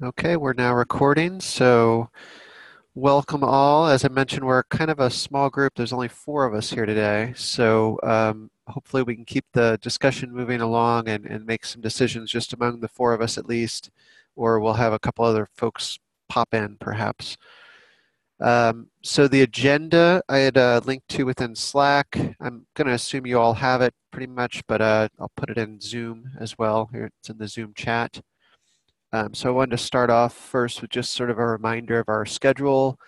Okay, we're now recording, so welcome all. As I mentioned, we're kind of a small group. There's only four of us here today, so um, hopefully we can keep the discussion moving along and, and make some decisions just among the four of us at least, or we'll have a couple other folks pop in perhaps. Um, so the agenda I had uh, linked to within Slack. I'm going to assume you all have it pretty much, but uh, I'll put it in Zoom as well. Here it's in the Zoom chat. Um, so I wanted to start off first with just sort of a reminder of our schedule,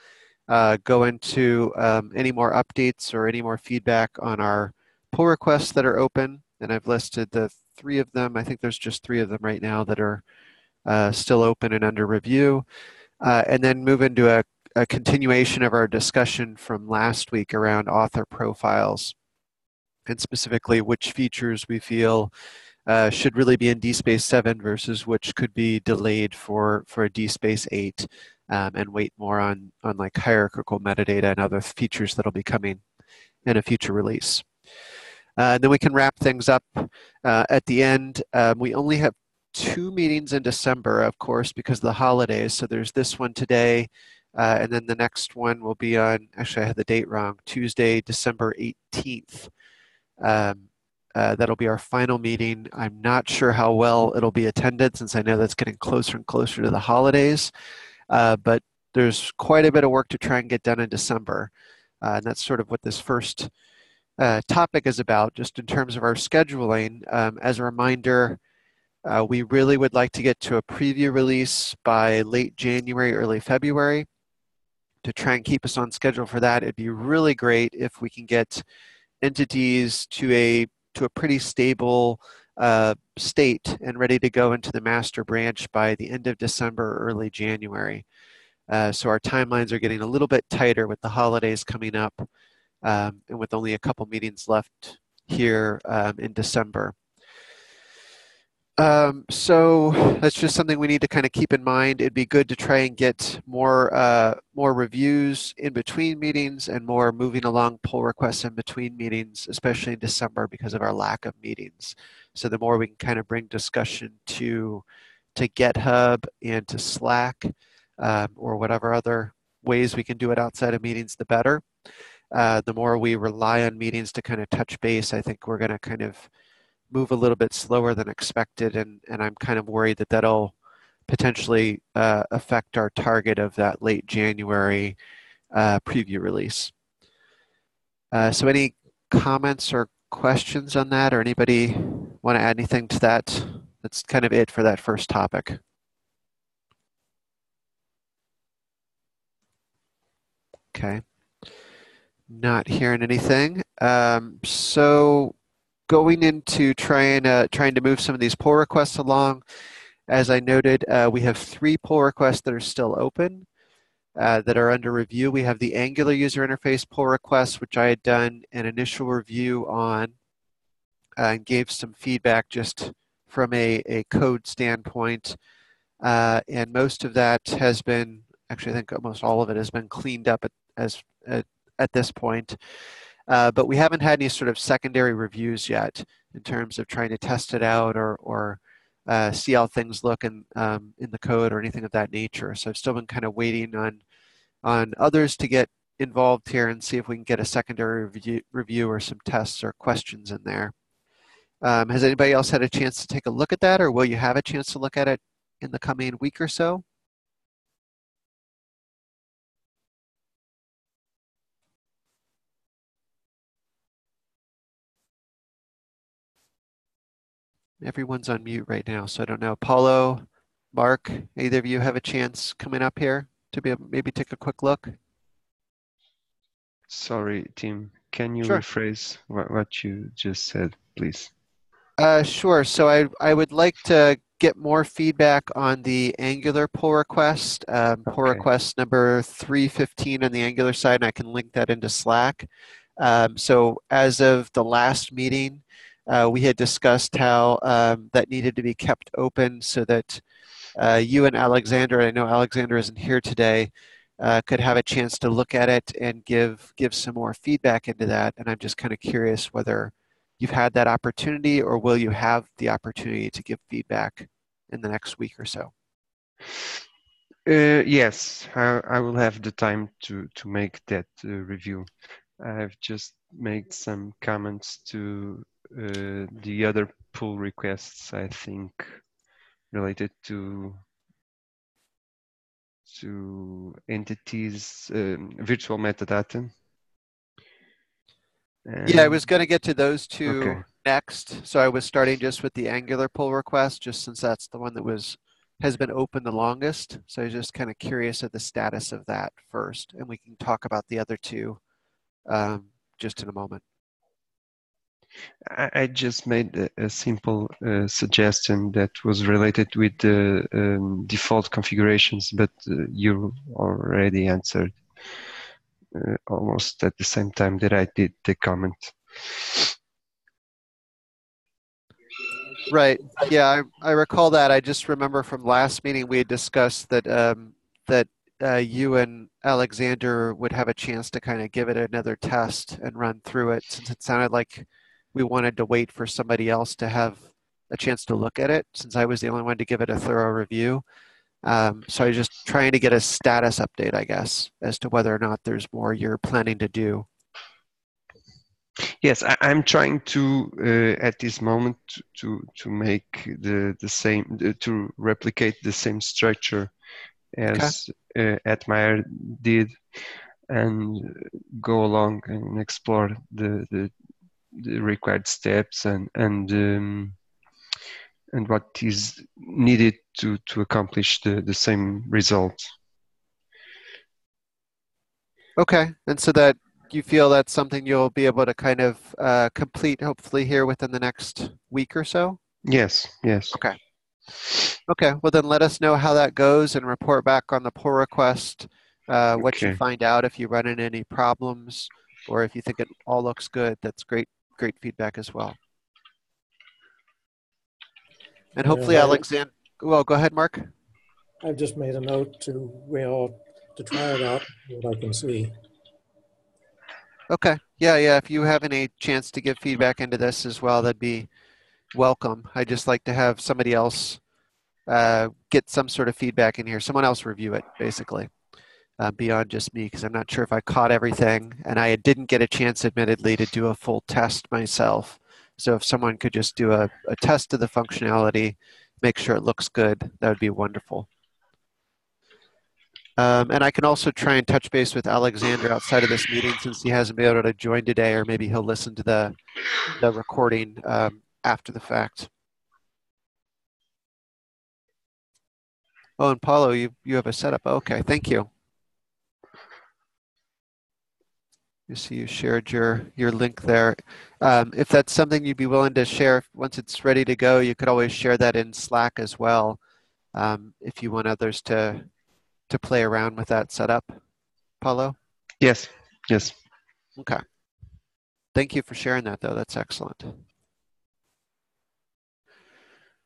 uh, go into um, any more updates or any more feedback on our pull requests that are open. And I've listed the three of them. I think there's just three of them right now that are uh, still open and under review. Uh, and then move into a, a continuation of our discussion from last week around author profiles and specifically which features we feel uh, should really be in DSpace 7 versus which could be delayed for, for DSpace 8 um, and wait more on, on like hierarchical metadata and other features that'll be coming in a future release. Uh, and then we can wrap things up uh, at the end. Um, we only have two meetings in December, of course, because of the holidays. So there's this one today, uh, and then the next one will be on, actually I had the date wrong, Tuesday, December 18th. Um, uh, that'll be our final meeting. I'm not sure how well it'll be attended since I know that's getting closer and closer to the holidays. Uh, but there's quite a bit of work to try and get done in December. Uh, and that's sort of what this first uh, topic is about, just in terms of our scheduling. Um, as a reminder, uh, we really would like to get to a preview release by late January, early February. To try and keep us on schedule for that, it'd be really great if we can get entities to a to a pretty stable uh, state and ready to go into the master branch by the end of December, early January. Uh, so our timelines are getting a little bit tighter with the holidays coming up um, and with only a couple meetings left here um, in December. Um, so that's just something we need to kind of keep in mind. It'd be good to try and get more uh, more reviews in between meetings and more moving along pull requests in between meetings, especially in December because of our lack of meetings. So the more we can kind of bring discussion to to GitHub and to Slack um, or whatever other ways we can do it outside of meetings, the better. Uh, the more we rely on meetings to kind of touch base, I think we're going to kind of move a little bit slower than expected, and, and I'm kind of worried that that'll potentially uh, affect our target of that late January uh, preview release. Uh, so any comments or questions on that, or anybody want to add anything to that? That's kind of it for that first topic. Okay. Not hearing anything. Um, so going into trying uh, trying to move some of these pull requests along, as I noted, uh, we have three pull requests that are still open uh, that are under review. We have the Angular user interface pull request, which I had done an initial review on uh, and gave some feedback just from a, a code standpoint. Uh, and most of that has been, actually I think almost all of it has been cleaned up at, as, at, at this point. Uh, but we haven't had any sort of secondary reviews yet in terms of trying to test it out or, or uh, see how things look in, um, in the code or anything of that nature. So I've still been kind of waiting on, on others to get involved here and see if we can get a secondary review, review or some tests or questions in there. Um, has anybody else had a chance to take a look at that or will you have a chance to look at it in the coming week or so? Everyone's on mute right now, so I don't know. Paulo, Mark, either of you have a chance coming up here to be able, maybe take a quick look? Sorry, Tim. Can you sure. rephrase what, what you just said, please? Uh, sure. So I, I would like to get more feedback on the Angular pull request, um, pull okay. request number 315 on the Angular side, and I can link that into Slack. Um, so as of the last meeting, uh, we had discussed how um, that needed to be kept open so that uh, you and Alexander, I know Alexander isn't here today, uh, could have a chance to look at it and give give some more feedback into that. And I'm just kind of curious whether you've had that opportunity or will you have the opportunity to give feedback in the next week or so? Uh, yes, I, I, will have the time to, to make that uh, review. I've just made some comments to uh, the other pull requests, I think, related to to entities, um, virtual metadata. And yeah, I was going to get to those two okay. next. So I was starting just with the Angular pull request, just since that's the one that was has been open the longest. So I was just kind of curious of the status of that first, and we can talk about the other two um, just in a moment. I, just made a, a simple uh, suggestion that was related with the um, default configurations, but uh, you already answered uh, almost at the same time that I did the comment. Right. Yeah, I, I recall that. I just remember from last meeting we had discussed that um, that uh, you and Alexander would have a chance to kind of give it another test and run through it, since it sounded like we wanted to wait for somebody else to have a chance to look at it, since I was the only one to give it a thorough review. Um, so I was just trying to get a status update, I guess, as to whether or not there's more you're planning to do. Yes, I, am trying to uh, at this moment to to make the the same uh, to replicate the same structure as okay. uh, Atmire did, and go along and explore the the, the required steps and and um, and what is needed to to accomplish the the same result. Okay, and so that you feel that's something you'll be able to kind of uh, complete hopefully here within the next week or so? Yes, yes. Okay. Okay, well then let us know how that goes and report back on the pull request, uh, what okay. you find out if you run into any problems or if you think it all looks good. That's great, great feedback as well. And hopefully yeah, Alexander, well, go ahead, Mark. I've just made a note to, well, to try it out, what I can see. Okay. Yeah, yeah. If you have any chance to give feedback into this as well, that'd be welcome. I just like to have somebody else uh, get some sort of feedback in here. Someone else review it, basically, uh, beyond just me, because I'm not sure if I caught everything, and I didn't get a chance, admittedly, to do a full test myself. So if someone could just do a, a test of the functionality, make sure it looks good, that would be wonderful. Um, and I can also try and touch base with Alexander outside of this meeting since he hasn't been able to join today, or maybe he'll listen to the, the recording um, after the fact. Oh, and Paulo, you, you have a setup. Okay, thank you. You see you shared your, your link there. Um, if that's something you'd be willing to share once it's ready to go, you could always share that in Slack as well um, if you want others to to play around with that setup, Paulo? Yes, yes. Okay. Thank you for sharing that, though. That's excellent.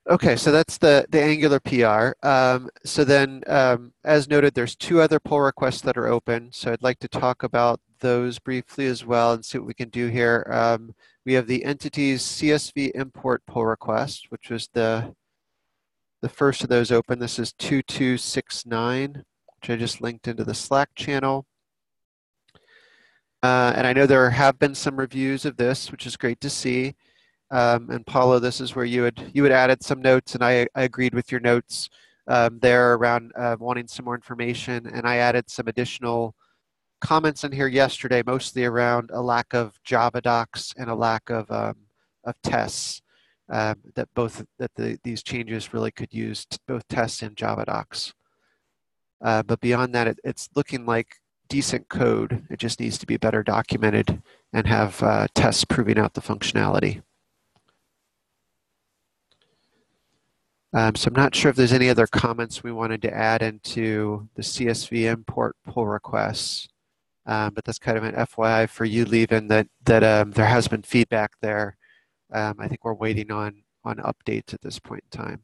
Okay, so that's the, the Angular PR. Um, so then, um, as noted, there's two other pull requests that are open. So I'd like to talk about those briefly as well and see what we can do here. Um, we have the entities CSV import pull request, which was the, the first of those open. This is 2269 which I just linked into the Slack channel. Uh, and I know there have been some reviews of this, which is great to see. Um, and Paulo, this is where you had you had added some notes, and I, I agreed with your notes um, there around uh, wanting some more information. And I added some additional comments in here yesterday, mostly around a lack of Java docs and a lack of um, of tests. Um, that both that the, these changes really could use both tests and Java docs. Uh, but beyond that, it, it's looking like decent code. It just needs to be better documented and have uh, tests proving out the functionality. Um, so I'm not sure if there's any other comments we wanted to add into the CSV import pull requests. Um, but that's kind of an FYI for you, Lieven, that, that um, there has been feedback there. Um, I think we're waiting on, on updates at this point in time.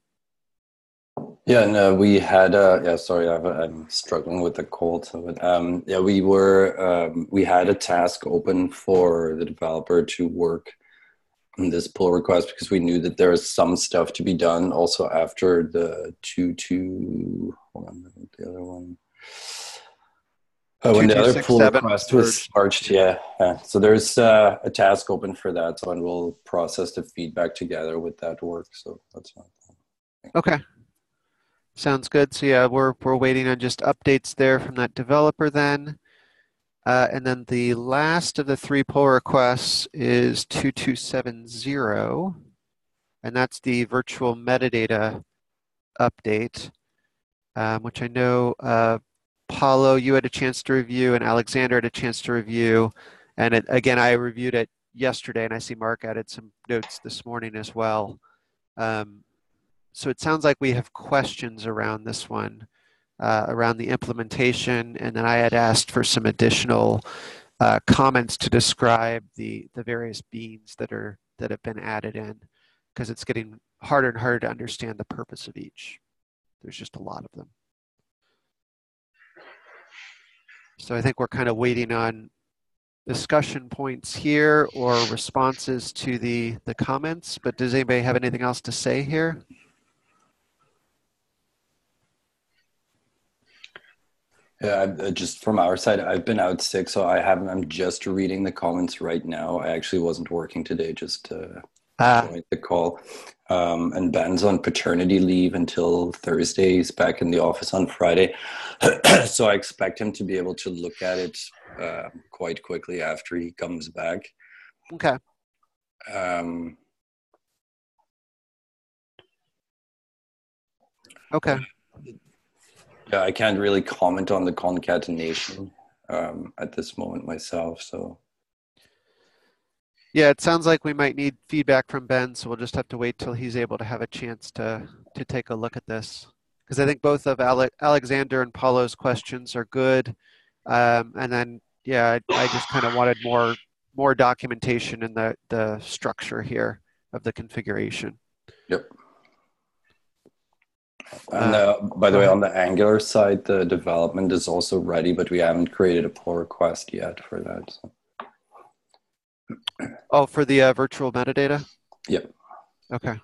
Yeah, no, we had. Uh, yeah, sorry, i am struggling with the cold. So, um, yeah, we were. Um, we had a task open for the developer to work on this pull request because we knew that there was some stuff to be done also after the two two hold on the other one uh, when the other pull request was merged yeah, yeah. so there's uh, a task open for that so and we'll process the feedback together with that work so that's fine okay. Sounds good. So yeah we're we're waiting on just updates there from that developer then. Uh, and then the last of the three pull requests is 2270, and that's the virtual metadata update, um, which I know uh, Paulo, you had a chance to review, and Alexander had a chance to review. And it, again, I reviewed it yesterday, and I see Mark added some notes this morning as well. Um, so it sounds like we have questions around this one uh, around the implementation, and then I had asked for some additional uh, comments to describe the the various beans that are that have been added in, because it's getting harder and harder to understand the purpose of each. There's just a lot of them. So I think we're kind of waiting on discussion points here or responses to the the comments. But does anybody have anything else to say here? Yeah, uh, just from our side, I've been out sick, so I haven't. I'm just reading the comments right now. I actually wasn't working today, just uh, ah. the call. Um, and Ben's on paternity leave until Thursday. He's back in the office on Friday, so I expect him to be able to look at it uh, quite quickly after he comes back. Okay. Um, okay. Yeah, I can't really comment on the concatenation um, at this moment myself. So. Yeah, it sounds like we might need feedback from Ben, so we'll just have to wait till he's able to have a chance to to take a look at this. Because I think both of Ale- Alexander and Paulo's questions are good, um, and then yeah, I, I just kind of wanted more more documentation in the the structure here of the configuration. Yep. And uh, by the way, on the Angular side, the development is also ready, but we haven't created a pull request yet for that. So. Oh, for the uh, virtual metadata? Yep. Okay.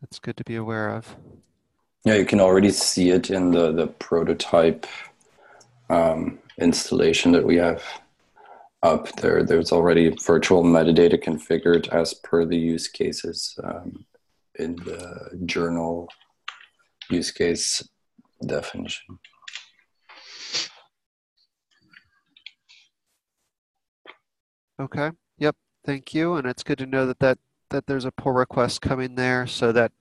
That's good to be aware of. Yeah, you can already see it in the, the prototype um, installation that we have up there. There's already virtual metadata configured as per the use cases. Um, in the journal use case definition. Okay. Yep. Thank you. And it's good to know that that, that there's a pull request coming there so that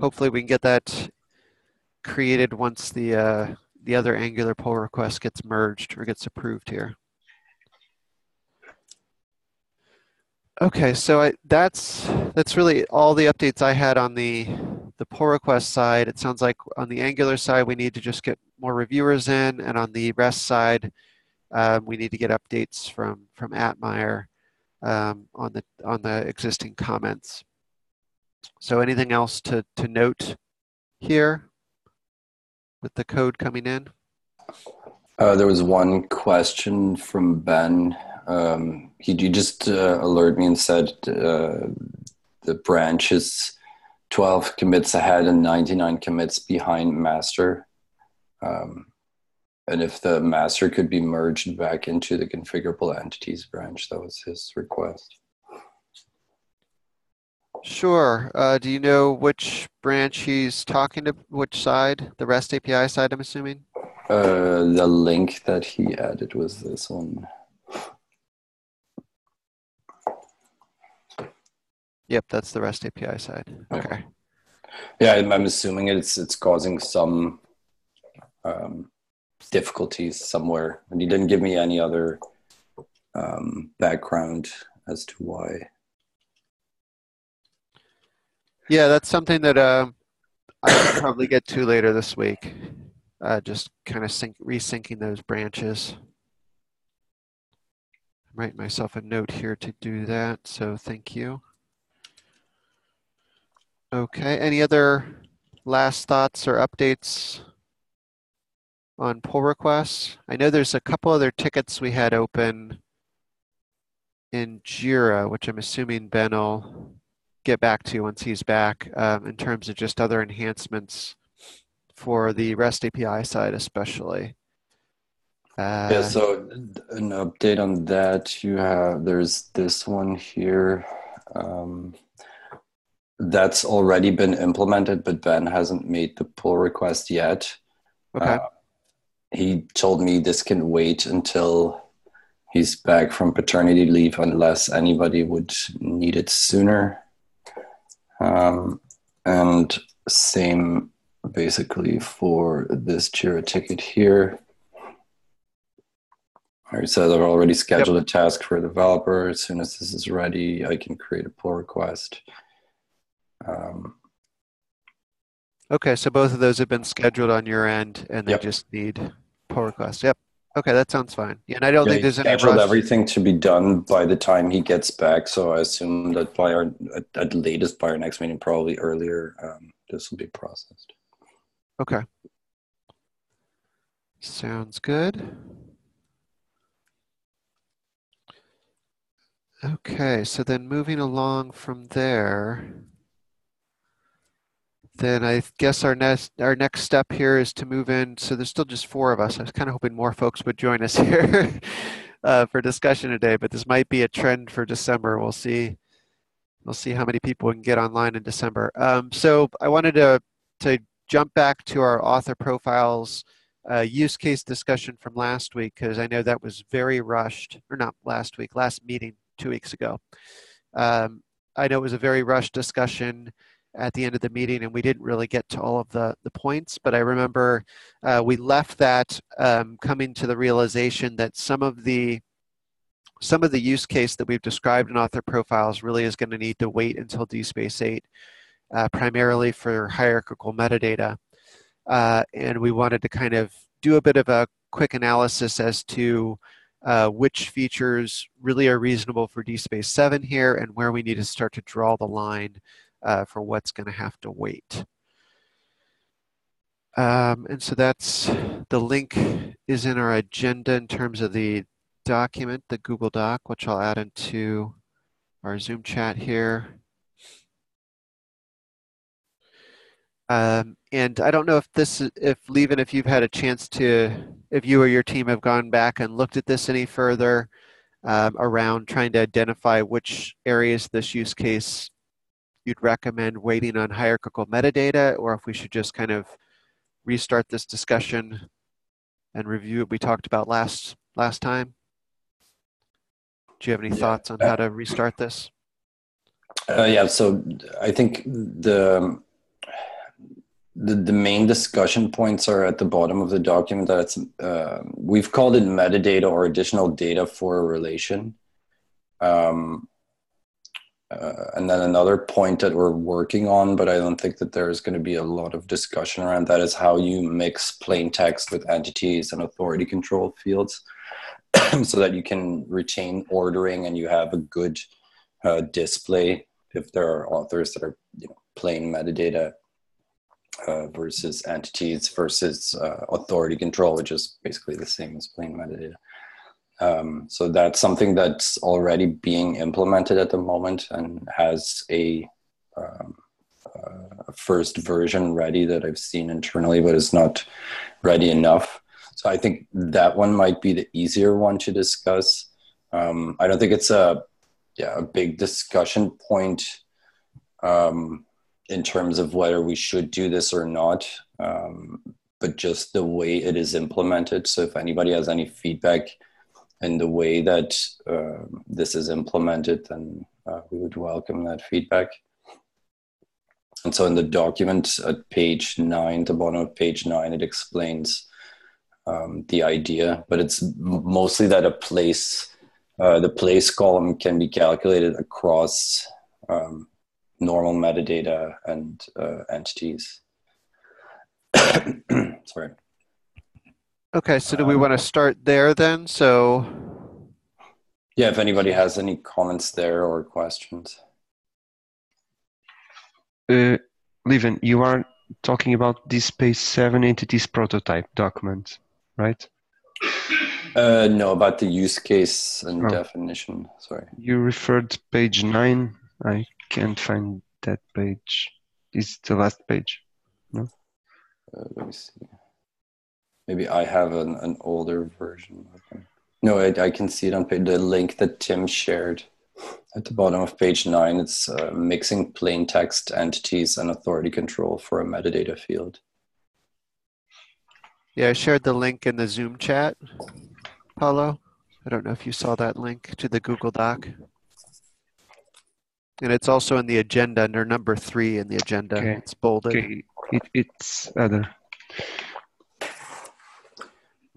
hopefully we can get that created once the uh, the other Angular pull request gets merged or gets approved here. Okay, so I, that's that's really all the updates I had on the the pull request side. It sounds like on the Angular side, we need to just get more reviewers in, and on the REST side, um, we need to get updates from from Atmire um, on the on the existing comments. So, anything else to to note here with the code coming in? Uh, there was one question from Ben um, he, he just uh, alerted me and said uh, the branch is 12 commits ahead and 99 commits behind master. Um, and if the master could be merged back into the configurable entities branch, that was his request. Sure. Uh, do you know which branch he's talking to, which side? The REST API side, I'm assuming? Uh, the link that he added was this one. Yep, that's the REST API side. Okay. Yeah, I'm, I'm assuming it's it's causing some um, difficulties somewhere, and he didn't give me any other um, background as to why. Yeah, that's something that uh, I probably get to later this week. Uh, just kind of sync, resyncing those branches. Write myself a note here to do that, so thank you. Okay, any other last thoughts or updates on pull requests? I know there's a couple other tickets we had open in Jira, which I'm assuming Ben will get back to once he's back um, in terms of just other enhancements for the REST API side, especially. Uh, yeah, so an update on that. You have there's this one here. Um, that's already been implemented, but Ben hasn't made the pull request yet. Okay. Uh, he told me this can wait until he's back from paternity leave, unless anybody would need it sooner. Um, and same basically for this Jira ticket here. I said I've already scheduled yep. a task for a developer. As soon as this is ready, I can create a pull request. Um, okay, so both of those have been scheduled on your end, and they yep. just need pull request. Yep. Okay, that sounds fine. Yeah, and I don't yeah, think there's any scheduled everything to be done by the time he gets back. So I assume that by our at, at latest by our next meeting, probably earlier, um, this will be processed. Okay. Sounds good. Okay, so then moving along from there, then I guess our next our next step here is to move in. So there's still just four of us. I was kind of hoping more folks would join us here uh, for discussion today, but this might be a trend for December. We'll see. We'll see how many people can get online in December. Um, so I wanted to to jump back to our author profiles uh, use case discussion from last week because I know that was very rushed, or not last week, last meeting two weeks ago. Um, I know it was a very rushed discussion at the end of the meeting and we didn't really get to all of the, the points, but I remember uh, we left that um, coming to the realization that some of the some of the use case that we've described in author profiles really is going to need to wait until DSpace 8, uh, primarily for hierarchical metadata. Uh, and we wanted to kind of do a bit of a quick analysis as to uh, which features really are reasonable for DSpace 7 here and where we need to start to draw the line uh, for what's going to have to wait. Um, and so that's the link is in our agenda in terms of the document, the Google Doc, which I'll add into our Zoom chat here. Um, and I don't know if this, if Lieven, if you've had a chance to, if you or your team have gone back and looked at this any further um, around trying to identify which areas this use case you'd recommend waiting on hierarchical metadata, or if we should just kind of restart this discussion and review what we talked about last last time. Do you have any yeah. thoughts on how to restart this? Uh, yeah, so I think the, the the main discussion points are at the bottom of the document. That's uh, we've called it metadata or additional data for a relation. Um, uh, and then another point that we're working on, but I don't think that there's going to be a lot of discussion around that, is how you mix plain text with entities and authority control fields so that you can retain ordering and you have a good uh, display if there are authors that are you know, plain metadata uh, versus entities versus uh, authority control, which is basically the same as plain metadata. Um, so that's something that's already being implemented at the moment and has a, um, uh, first version ready that I've seen internally, but it's not ready enough. So I think that one might be the easier one to discuss. Um, I don't think it's a yeah a big discussion point um, in terms of whether we should do this or not, um, but just the way it is implemented. So if anybody has any feedback in the way that uh, this is implemented, then uh, we would welcome that feedback. And so in the document at page nine, the bottom of page nine, it explains um, the idea, but it's mostly that a place, uh, the place column can be calculated across um, normal metadata and uh, entities. Sorry. Okay, so do we want to start there then? So, yeah, if anybody has any comments there or questions. Uh, Lieven, you are talking about DSpace 7 entities prototype document, right? Uh, no, about the use case and Oh. definition. Sorry. You referred to page nine. I can't find that page. Is the last page? Uh, let me see. Maybe I have an, an older version of them. No, I, I can see it on page, the link that Tim shared at the bottom of page nine. It's uh, mixing plain text entities and authority control for a metadata field. Yeah, I shared the link in the Zoom chat, Paulo. I don't know if you saw that link to the Google Doc. And it's also in the agenda under number three in the agenda. Okay. It's bolded. Okay, it, it's other.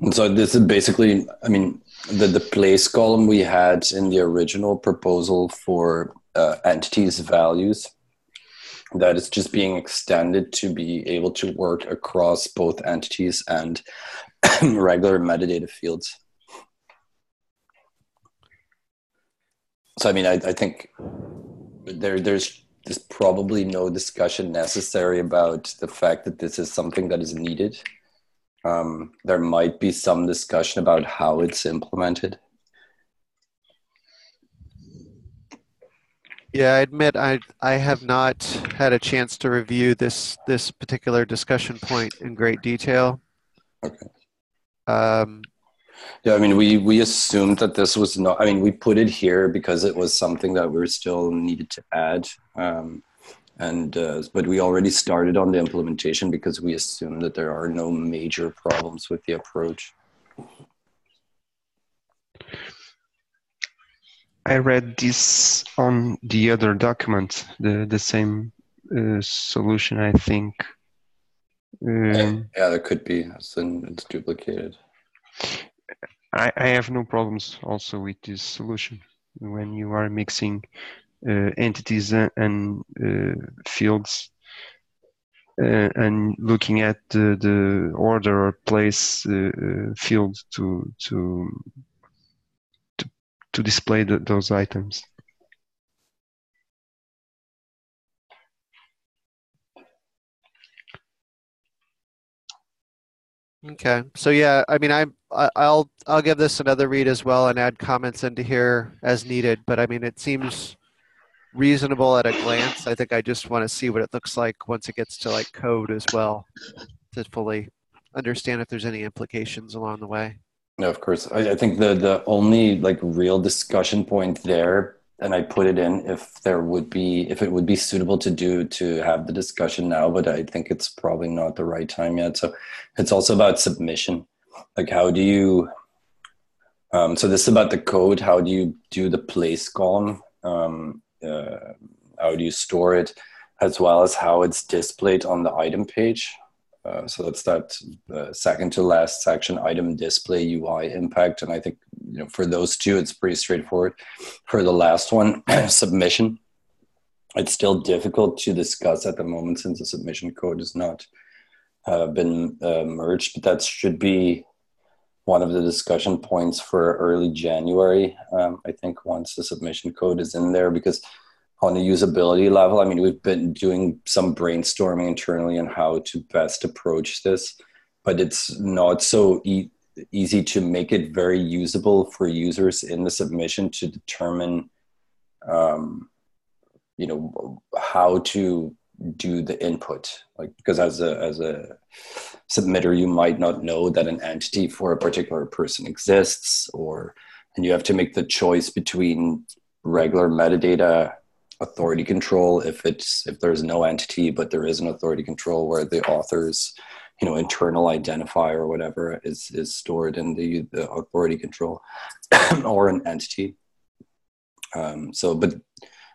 And so this is basically, I mean, the, the place column we had in the original proposal for uh, entities values, that is just being extended to be able to work across both entities and regular metadata fields. So I mean, I, I think there there's there's probably no discussion necessary about the fact that this is something that is needed. Um, there might be some discussion about how it's implemented. Yeah, I admit I I have not had a chance to review this this particular discussion point in great detail. Okay. Um, Yeah, I mean, we we assumed that this was not. I mean, we put it here because it was something that we still needed to add, um, and uh, but we already started on the implementation because we assume that there are no major problems with the approach. I read this on the other document, the the same uh, solution. I think. Um, Yeah, there could be. So it's duplicated. I, I have no problems also with this solution when you are mixing entities and, uh, fields uh, and looking at the, the order or place uh, uh, field to to to, to display the, those items. Okay, so yeah, I mean, I- I'll, I'll give this another read as well and add comments into here as needed, but I mean, it seems reasonable at a glance. I think I just want to see what it looks like once it gets to like code as well to fully understand if there's any implications along the way. No, of course. I, I think the the only like real discussion point there, and I put it in if there would be if it would be suitable to do to have the discussion now, but I think it's probably not the right time yet. So it's also about submission. Like how do you um, so this is about the code. How do you do the place column? Um, uh, how do you store it, as well as how it's displayed on the item page? Uh, so that's that uh, second to last section, item display UI impact. And I think you know for those two, it's pretty straightforward. For the last one, submission, it's still difficult to discuss at the moment since the submission code has not uh, been uh, merged, but that should be one of the discussion points for early January. Um, I think once the submission code is in there, because on the usability level, I mean, we've been doing some brainstorming internally on how to best approach this, but it's not so e- easy to make it very usable for users in the submission to determine, um, you know, how to do the input. Like, because as a as a submitter, you might not know that an entity for a particular person exists, or and you have to make the choice between regular metadata authority control if it's if there's no entity but there is an authority control where the author's you know internal identifier or whatever is is stored in the, the authority control or an entity um, so but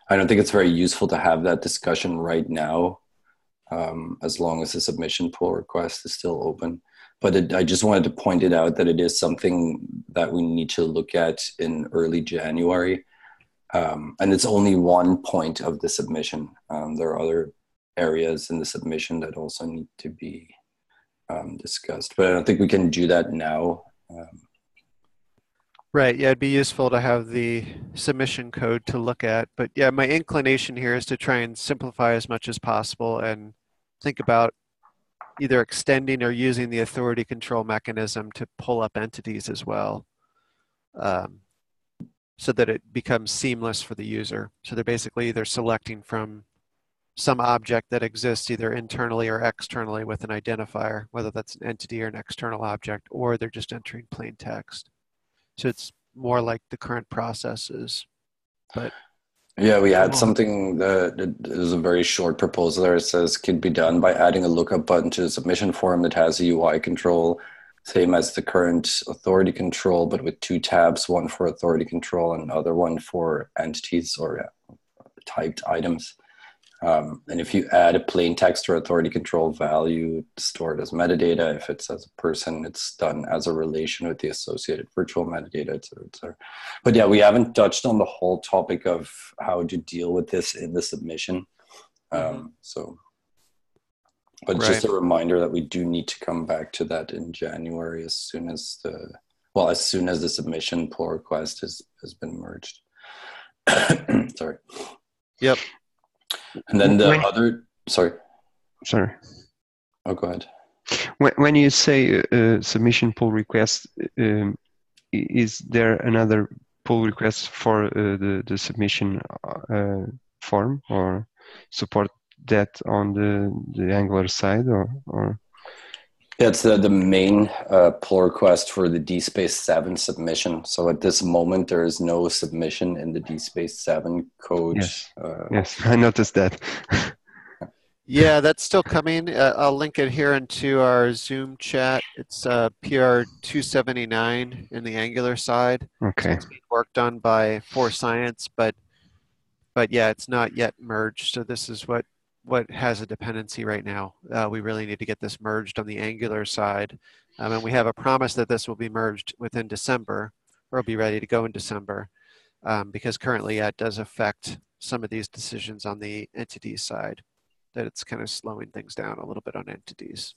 i don't think it's very useful to have that discussion right now um, as long as the submission pull request is still open but it, i just wanted to point it out that it is something that we need to look at in early january um, and it's only one point of the submission. Um, there are other areas in the submission that also need to be um, discussed, but I don't think we can do that now. Um, Right. Yeah, it'd be useful to have the submission code to look at. But yeah, my inclination here is to try and simplify as much as possible and think about either extending or using the authority control mechanism to pull up entities as well. Um, so that it becomes seamless for the user. So they're basically either selecting from some object that exists either internally or externally with an identifier, whether that's an entity or an external object, or they're just entering plain text. So it's more like the current processes. But yeah, we had something that is a very short proposal there. It says could be done by adding a lookup button to the submission form that has a UI control, same as the current authority control, but with two tabs, one for authority control and another one for entities or uh, typed items. Um, and if you add a plain text or authority control value stored as metadata, if it's as a person, it's done as a relation with the associated virtual metadata, et cetera, et cetera. But yeah, we haven't touched on the whole topic of how to deal with this in the submission. Um, so, but right. just a reminder that we do need to come back to that in January as soon as the, well, as soon as the submission pull request has, has been merged. Sorry. Yep. And then the when, other, sorry. Sorry. Oh, go ahead. When, when you say uh, submission pull request, um, is there another pull request for uh, the, the submission uh, form or support that on the, the Angular side or, or? Yeah, it's the, the main uh, pull request for the DSpace 7 submission. So at this moment, there is no submission in the DSpace 7 code. Yes, uh, yes I noticed that. yeah, that's still coming. Uh, I'll link it here into our Zoom chat. It's uh, PR 279 in the Angular side. Okay. So it's being worked on by Science, but but yeah, it's not yet merged. So this is what what has a dependency right now. Uh, we really need to get this merged on the Angular side. Um, and we have a promise that this will be merged within December, or be ready to go in December, um, because currently yeah, it does affect some of these decisions on the entity side, that it's kind of slowing things down a little bit on entities.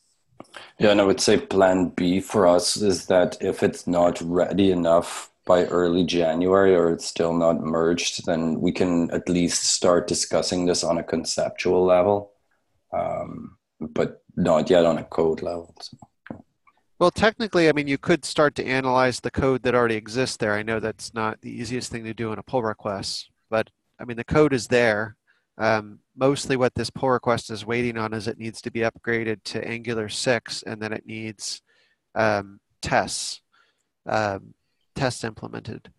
Yeah, and I would say plan B for us is that if it's not ready enough by early January or it's still not merged, then we can at least start discussing this on a conceptual level, um, but not yet on a code level. So. Well, technically, I mean, you could start to analyze the code that already exists there. I know that's not the easiest thing to do in a pull request, but I mean, the code is there. Um, mostly what this pull request is waiting on is it needs to be upgraded to Angular 6 and then it needs um, tests. Um, tests implemented,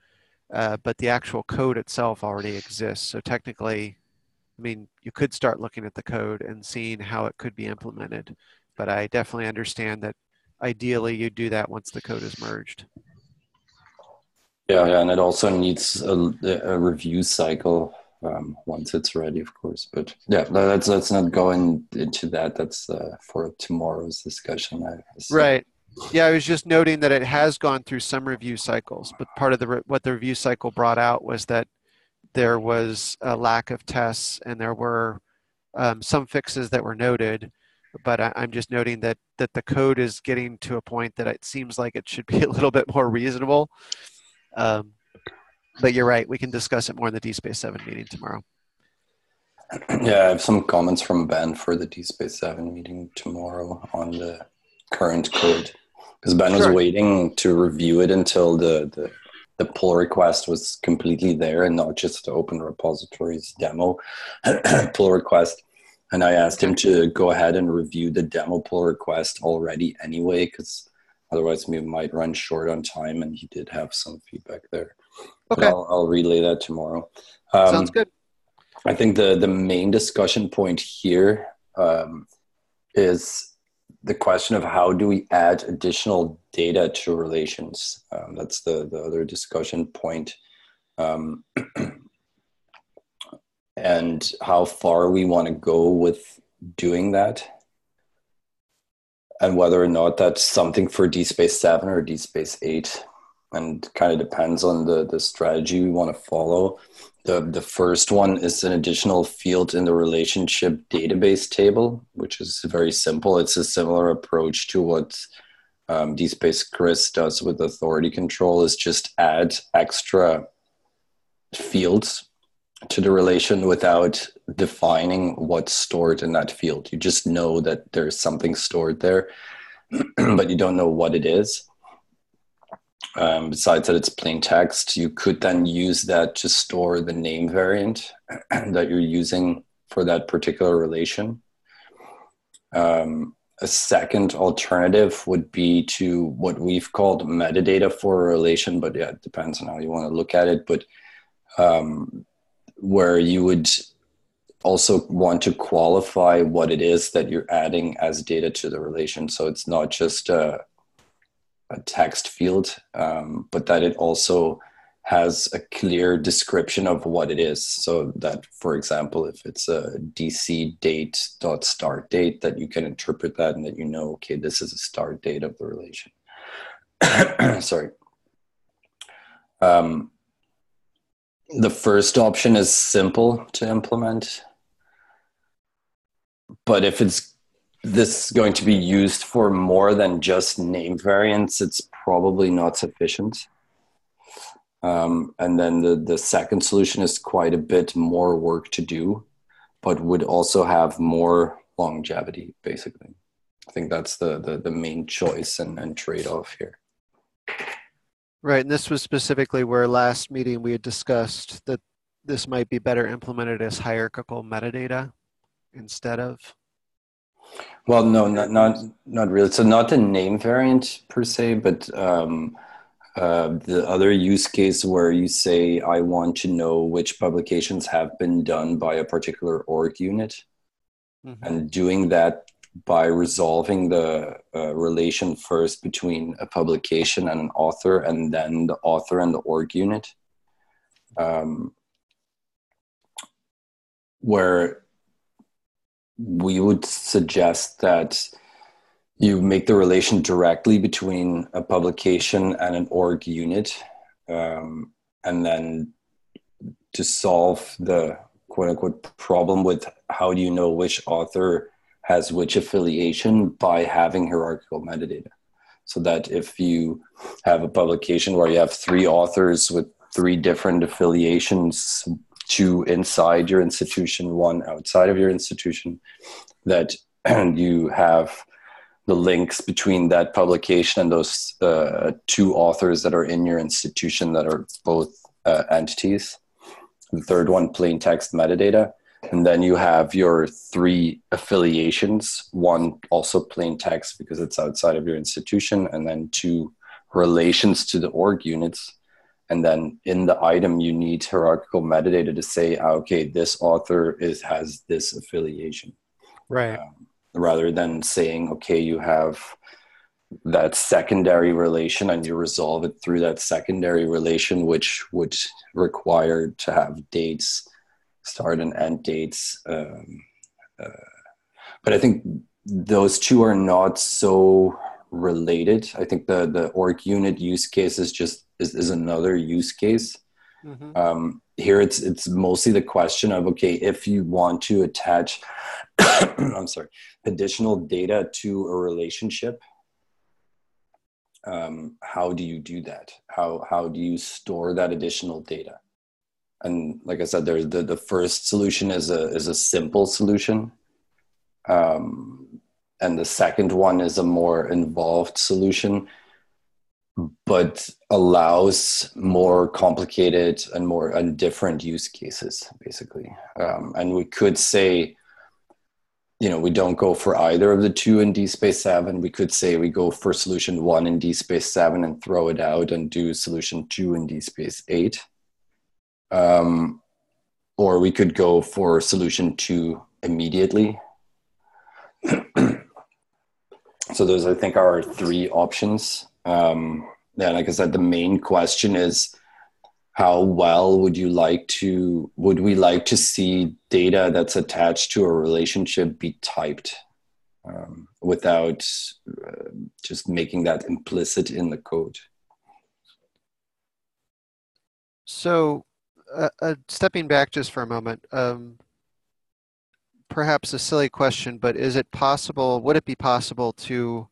uh, but the actual code itself already exists. So technically, I mean, you could start looking at the code and seeing how it could be implemented, but I definitely understand that ideally you do that once the code is merged. Yeah, yeah, and it also needs a, a review cycle um, once it's ready, of course. But yeah, let's let's not go in, into that. That's uh, for tomorrow's discussion. I, right. Yeah, I was just noting that it has gone through some review cycles, but part of the what the review cycle brought out was that there was a lack of tests and there were um, some fixes that were noted. But I, am just noting that that the code is getting to a point that it seems like it should be a little bit more reasonable. Um, but you're right. We can discuss it more in the DSpace Seven meeting tomorrow. Yeah, I have some comments from Ben for the DSpace Seven meeting tomorrow on the current code because Ben sure. was waiting to review it until the, the the pull request was completely there and not just the open repositories demo pull request. And I asked him to go ahead and review the demo pull request already anyway, because otherwise we might run short on time. And he did have some feedback there. Okay. I'll, I'll, relay that tomorrow. Um, Sounds good. I think the the main discussion point here um, is the question of how do we add additional data to relations. Um, that's the, the other discussion point. Um, and how far we want to go with doing that. And whether or not that's something for DSpace 7 or DSpace 8. And kind of depends on the, the strategy we want to follow. The, the first one is an additional field in the relationship database table, which is very simple. It's a similar approach to what um, DSpace CRIS does with authority control is just add extra fields to the relation without defining what's stored in that field. You just know that there's something stored there, but you don't know what it is. Um, besides that, it's plain text. You could then use that to store the name variant that you're using for that particular relation. Um, a second alternative would be to what we've called metadata for a relation, but yeah, it depends on how you want to look at it. But um, where you would also want to qualify what it is that you're adding as data to the relation. So it's not just a, a text field, um, but that it also has a clear description of what it is. So that, for example, if it's a DC date dot start date, that you can interpret that and that you know, okay, this is a start date of the relation. Sorry. Um, the first option is simple to implement, but if it's this is going to be used for more than just name variants, it's probably not sufficient. Um, and then the, the second solution is quite a bit more work to do, but would also have more longevity, basically. I think that's the, the, the main choice and, and trade off here. Right, and this was specifically where last meeting we had discussed that this might be better implemented as hierarchical metadata instead of. Well, no, not not not really. So not the name variant per se, but um, uh, the other use case where you say, I want to know which publications have been done by a particular org unit, mm-hmm. and doing that by resolving the uh, relation first between a publication and an author, and then the author and the org unit. Um, where we would suggest that you make the relation directly between a publication and an org unit um, and then to solve the quote unquote problem with how do you know which author has which affiliation by having hierarchical metadata. So that if you have a publication where you have three authors with three different affiliations two inside your institution one outside of your institution that you have the links between that publication and those uh, two authors that are in your institution that are both uh, entities. The third one, plain text metadata. And then you have your three affiliations one also plain text because it's outside of your institution, and then two relations to the org units. And then in the item, you need hierarchical metadata to say, ah, okay, this author is has this affiliation. Right. Um, rather than saying, okay, you have that secondary relation and you resolve it through that secondary relation, which would require to have dates, start and end dates. Um, uh, but I think those two are not so related. I think the the org unit use case is just is, is another use case. Mm-hmm. Um, here it's it's mostly the question of okay if you want to attach i'm sorry additional data to a relationship um, how do you do that how how do you store that additional data and like i said there's the, the first solution is a is a simple solution um, and the second one is a more involved solution but allows more complicated and more and different use cases basically. Um, and we could say you know we don't go for either of the two in DSpace 7 we could say we go for solution 1 in DSpace 7 and throw it out and do solution 2 in DSpace 8 um, or we could go for solution 2 immediately so those i think are three options. Um, yeah, like I said, the main question is how well would you like to would we like to see data that's attached to a relationship be typed um, without uh, just making that implicit in the code? So uh, uh, stepping back just for a moment um, perhaps a silly question but is it possible would it be possible to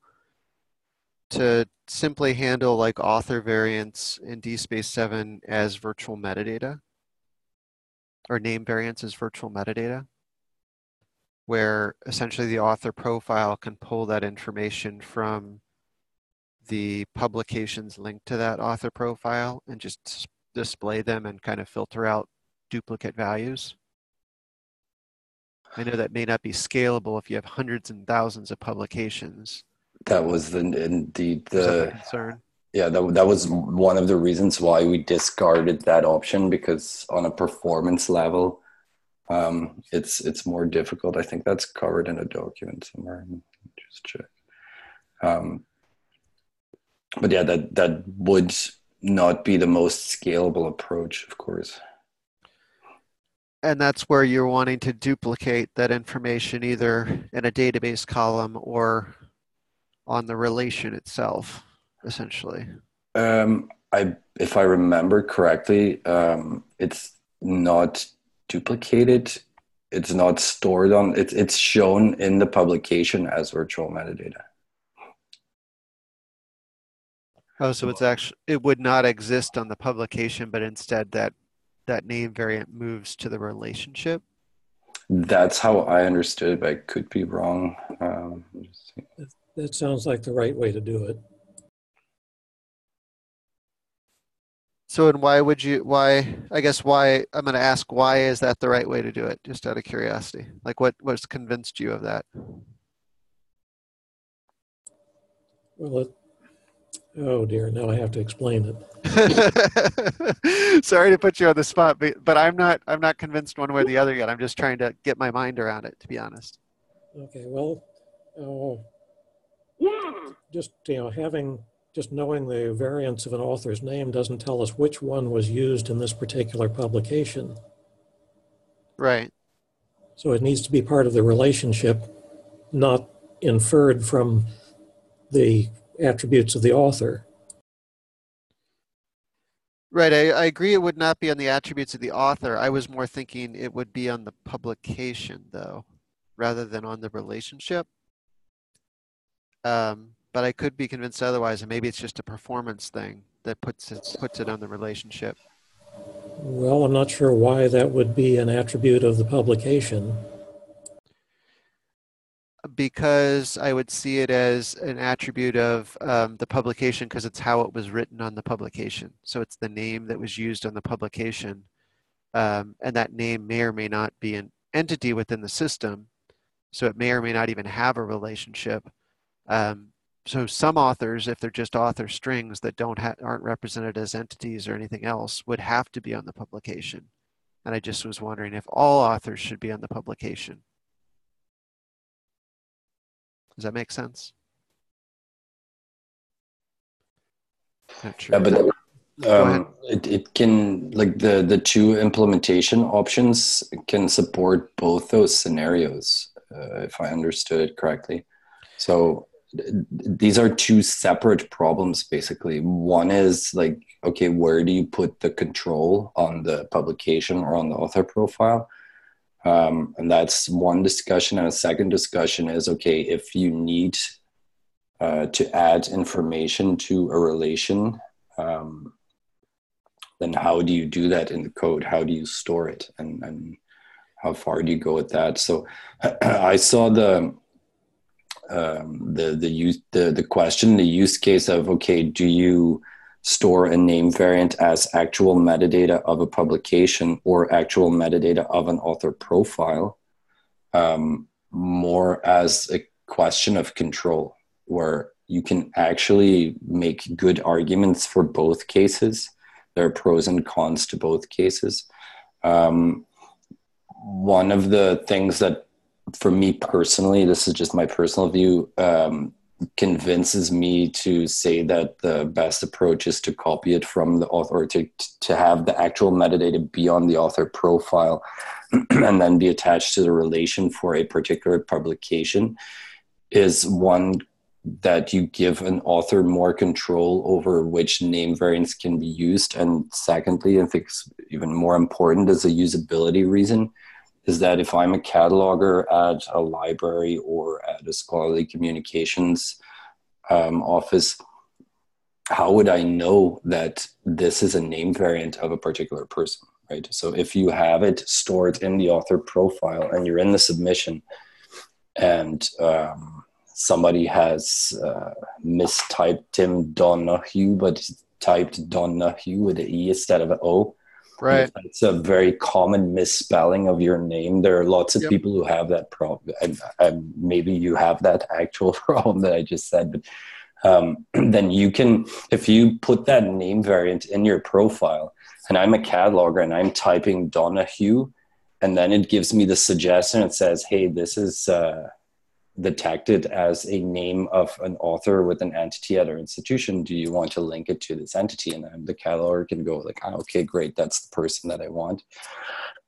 to simply handle like author variants in DSpace 7 as virtual metadata? or name variants as virtual metadata, where essentially the author profile can pull that information from the publications linked to that author profile and just display them and kind of filter out duplicate values. I know that may not be scalable if you have hundreds and thousands of publications. That was the indeed the concern. Yeah, that that was one of the reasons why we discarded that option because on a performance level, um, it's it's more difficult. I think that's covered in a document somewhere. Just check. Um, but yeah, that that would not be the most scalable approach, of course. And that's where you're wanting to duplicate that information either in a database column or on the relation itself, essentially. Um, I, if I remember correctly, um, it's not duplicated. It's not stored on. It's it's shown in the publication as virtual metadata. Oh, so it's actually it would not exist on the publication, but instead that that name variant moves to the relationship. That's how I understood it, but I could be wrong. Um, that sounds like the right way to do it. So, and why would you? Why? I guess why I'm going to ask why is that the right way to do it? Just out of curiosity, like what what's convinced you of that? Well, it, Oh dear, now I have to explain it. Sorry to put you on the spot, but, but I'm not I'm not convinced one way or the other yet. I'm just trying to get my mind around it, to be honest. Okay, well, uh, yeah. just you know, having just knowing the variants of an author's name doesn't tell us which one was used in this particular publication. Right. So it needs to be part of the relationship, not inferred from the attributes of the author. Right, I, I, agree it would not be on the attributes of the author. I was more thinking it would be on the publication, though, rather than on the relationship. Um, but I could be convinced otherwise, and maybe it's just a performance thing that puts it, puts it on the relationship. Well, I'm not sure why that would be an attribute of the publication because I would see it as an attribute of um, the publication because it's how it was written on the publication. So it's the name that was used on the publication. Um, and that name may or may not be an entity within the system. So it may or may not even have a relationship. Um, so some authors, if they're just author strings that don't ha- aren't represented as entities or anything else, would have to be on the publication. And I just was wondering if all authors should be on the publication. Does that make sense? Yeah, but um, it, it can like the the two implementation options can support both those scenarios uh, if I understood it correctly. So these are two separate problems basically. One is like okay, where do you put the control on the publication or on the author profile? Um, and that's one discussion. And a second discussion is okay, if you need uh, to add information to a relation, um, then how do you do that in the code? How do you store it? And, and how far do you go with that? So I saw the um, the the use the the question, the use case of okay, do you store a name variant as actual metadata of a publication or actual metadata of an author profile, um, more as a question of control, where you can actually make good arguments for both cases. There are pros and cons to both cases. Um, one of the things that, for me personally, this is just my personal view, um, convinces me to say that the best approach is to copy it from the author or to, to have the actual metadata be on the author profile and then be attached to the relation for a particular publication is one that you give an author more control over which name variants can be used. And secondly i think it's even more important as a usability reason is that if I'm a cataloger at a library or at a scholarly communications um, office, how would I know that this is a name variant of a particular person? right? So if you have it stored in the author profile and you're in the submission and um, somebody has uh, mistyped Tim Donahue, but typed Donahue with an E instead of an O. Right. It's a very common misspelling of your name. There are lots of Yep. people who have that problem. And, and maybe you have that actual problem that I just said, but um, then you can, if you put that name variant in your profile, and I'm a cataloger and I'm typing Donahue, and then it gives me the suggestion. It says, "Hey, this is uh, detected as a name of an author with an entity at our institution. Do you want to link it to this entity?" And then the cataloger can go like, ah, "Okay, great, that's the person that I want."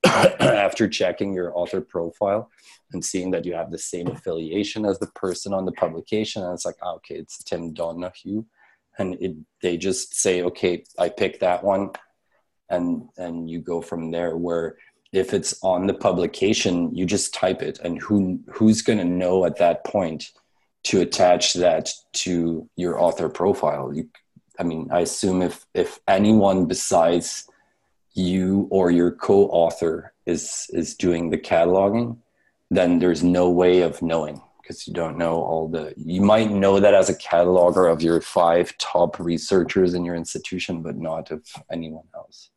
After checking your author profile and seeing that you have the same affiliation as the person on the publication, and it's like, ah, "Okay, it's Tim Donahue," and it, they just say, "Okay, I picked that one." and and you go from there where if it's on the publication you just type it and who who's going to know at that point to attach that to your author profile? You i mean i assume if if anyone besides you or your co-author is is doing the cataloging then there's no way of knowing because you don't know all the you might know that as a cataloger of your five top researchers in your institution but not of anyone else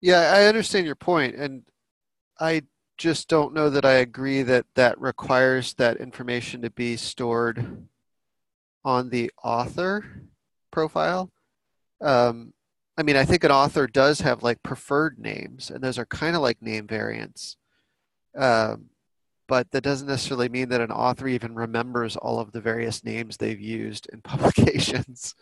Yeah, I understand your point, and I just don't know that I agree that that requires that information to be stored on the author profile. Um, I mean, I think an author does have like preferred names, and those are kind of like name variants. Um, but that doesn't necessarily mean that an author even remembers all of the various names they've used in publications.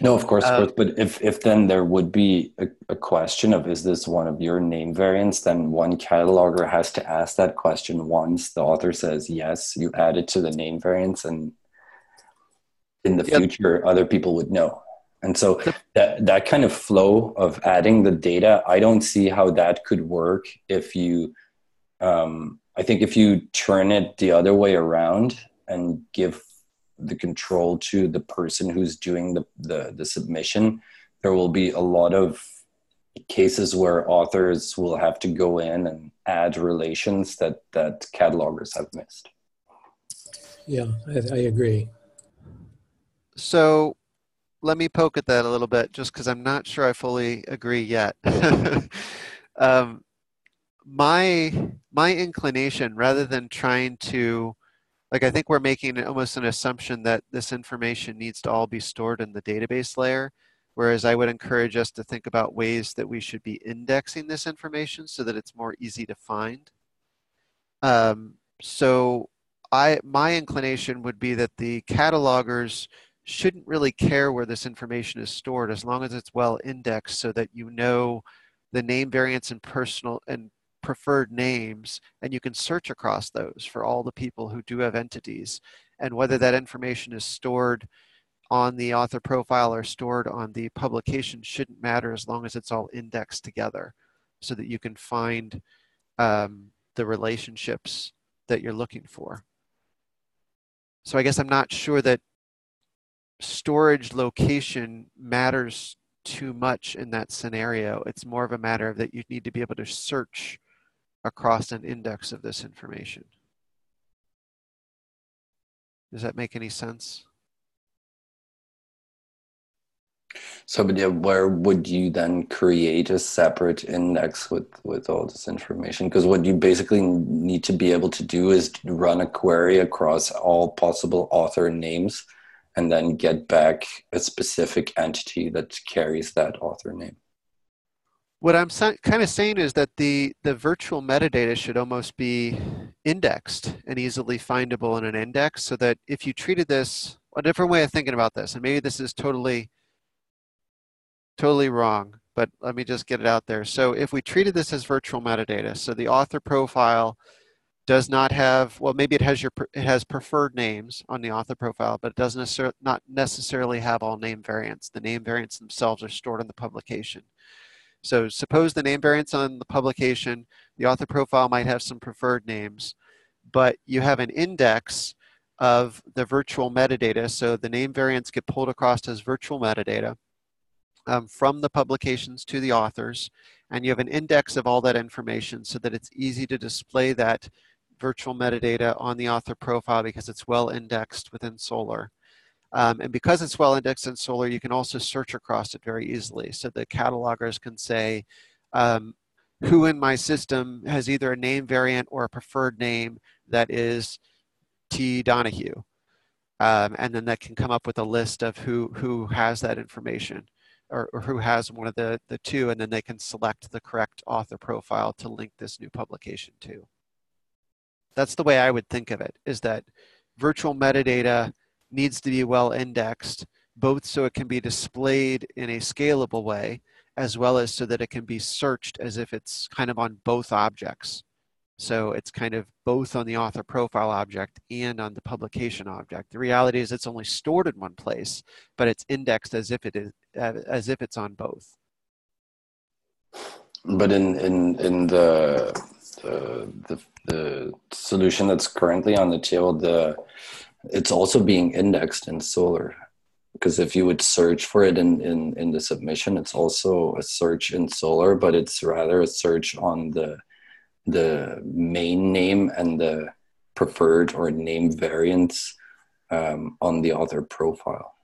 No, of course, of Um, course. But if, if then there would be a, a question of is this one of your name variants, then one cataloger has to ask that question once. The author says yes, you add it to the name variants, and in the future, other people would know. And so that that kind of flow of adding the data, I don't see how that could work if you. Um, I think if you turn it the other way around and give the control to the person who's doing the, the, the submission, there will be a lot of cases where authors will have to go in and add relations that, that catalogers have missed. Yeah, I, I agree. So let me poke at that a little bit just because I'm not sure I fully agree yet. um, my my inclination, rather than trying to, like, I think we're making almost an assumption that this information needs to all be stored in the database layer, whereas I would encourage us to think about ways that we should be indexing this information so that it's more easy to find. Um, so I my inclination would be that the catalogers shouldn't really care where this information is stored as long as it's well indexed so that you know the name variants and personal and preferred names and you can search across those for all the people who do have entities and whether that information is stored on the author profile or stored on the publication shouldn't matter as long as it's all indexed together so that you can find um, the relationships that you're looking for. So I guess I'm not sure that storage location matters too much in that scenario. It's more of a matter of that you need to be able to search across an index of this information. Does that make any sense? So, but yeah, where would you then create a separate index with with all this information? Because what you basically need to be able to do is run a query across all possible author names, and then get back a specific entity that carries that author name. What I'm kind of saying is that the, the virtual metadata should almost be indexed and easily findable in an index so that if you treated this, a different way of thinking about this, and maybe this is totally, totally wrong, but let me just get it out there. So if we treated this as virtual metadata, so the author profile does not have, well, maybe it has your, it has preferred names on the author profile, but it doesn't necessar- not necessarily have all name variants. The name variants themselves are stored in the publication. So suppose the name variants on the publication, the author profile might have some preferred names, but you have an index of the virtual metadata. So the name variants get pulled across as virtual metadata. um, from the publications to the authors, and you have an index of all that information so that it's easy to display that virtual metadata on the author profile because it's well indexed within Solr. Um, and because it's well indexed in Solr, you can also search across it very easily. So the catalogers can say, um, who in my system has either a name variant or a preferred name that is T. Donahue. Um, and then that can come up with a list of who, who has that information or, or who has one of the, the two, and then they can select the correct author profile to link this new publication to. That's the way I would think of it, is that virtual metadata needs to be well indexed, both so it can be displayed in a scalable way, as well as so that it can be searched as if it's kind of on both objects. So it's kind of both on the author profile object and on the publication object. The reality is it's only stored in one place, but it's indexed as if it is uh, as if it's on both. But in in in the the the, the solution that's currently on the table, the it's also being indexed in Solr because if you would search for it in, in in the submission it's also a search in Solr, but it's rather a search on the the main name and the preferred or name variants um, on the author profile.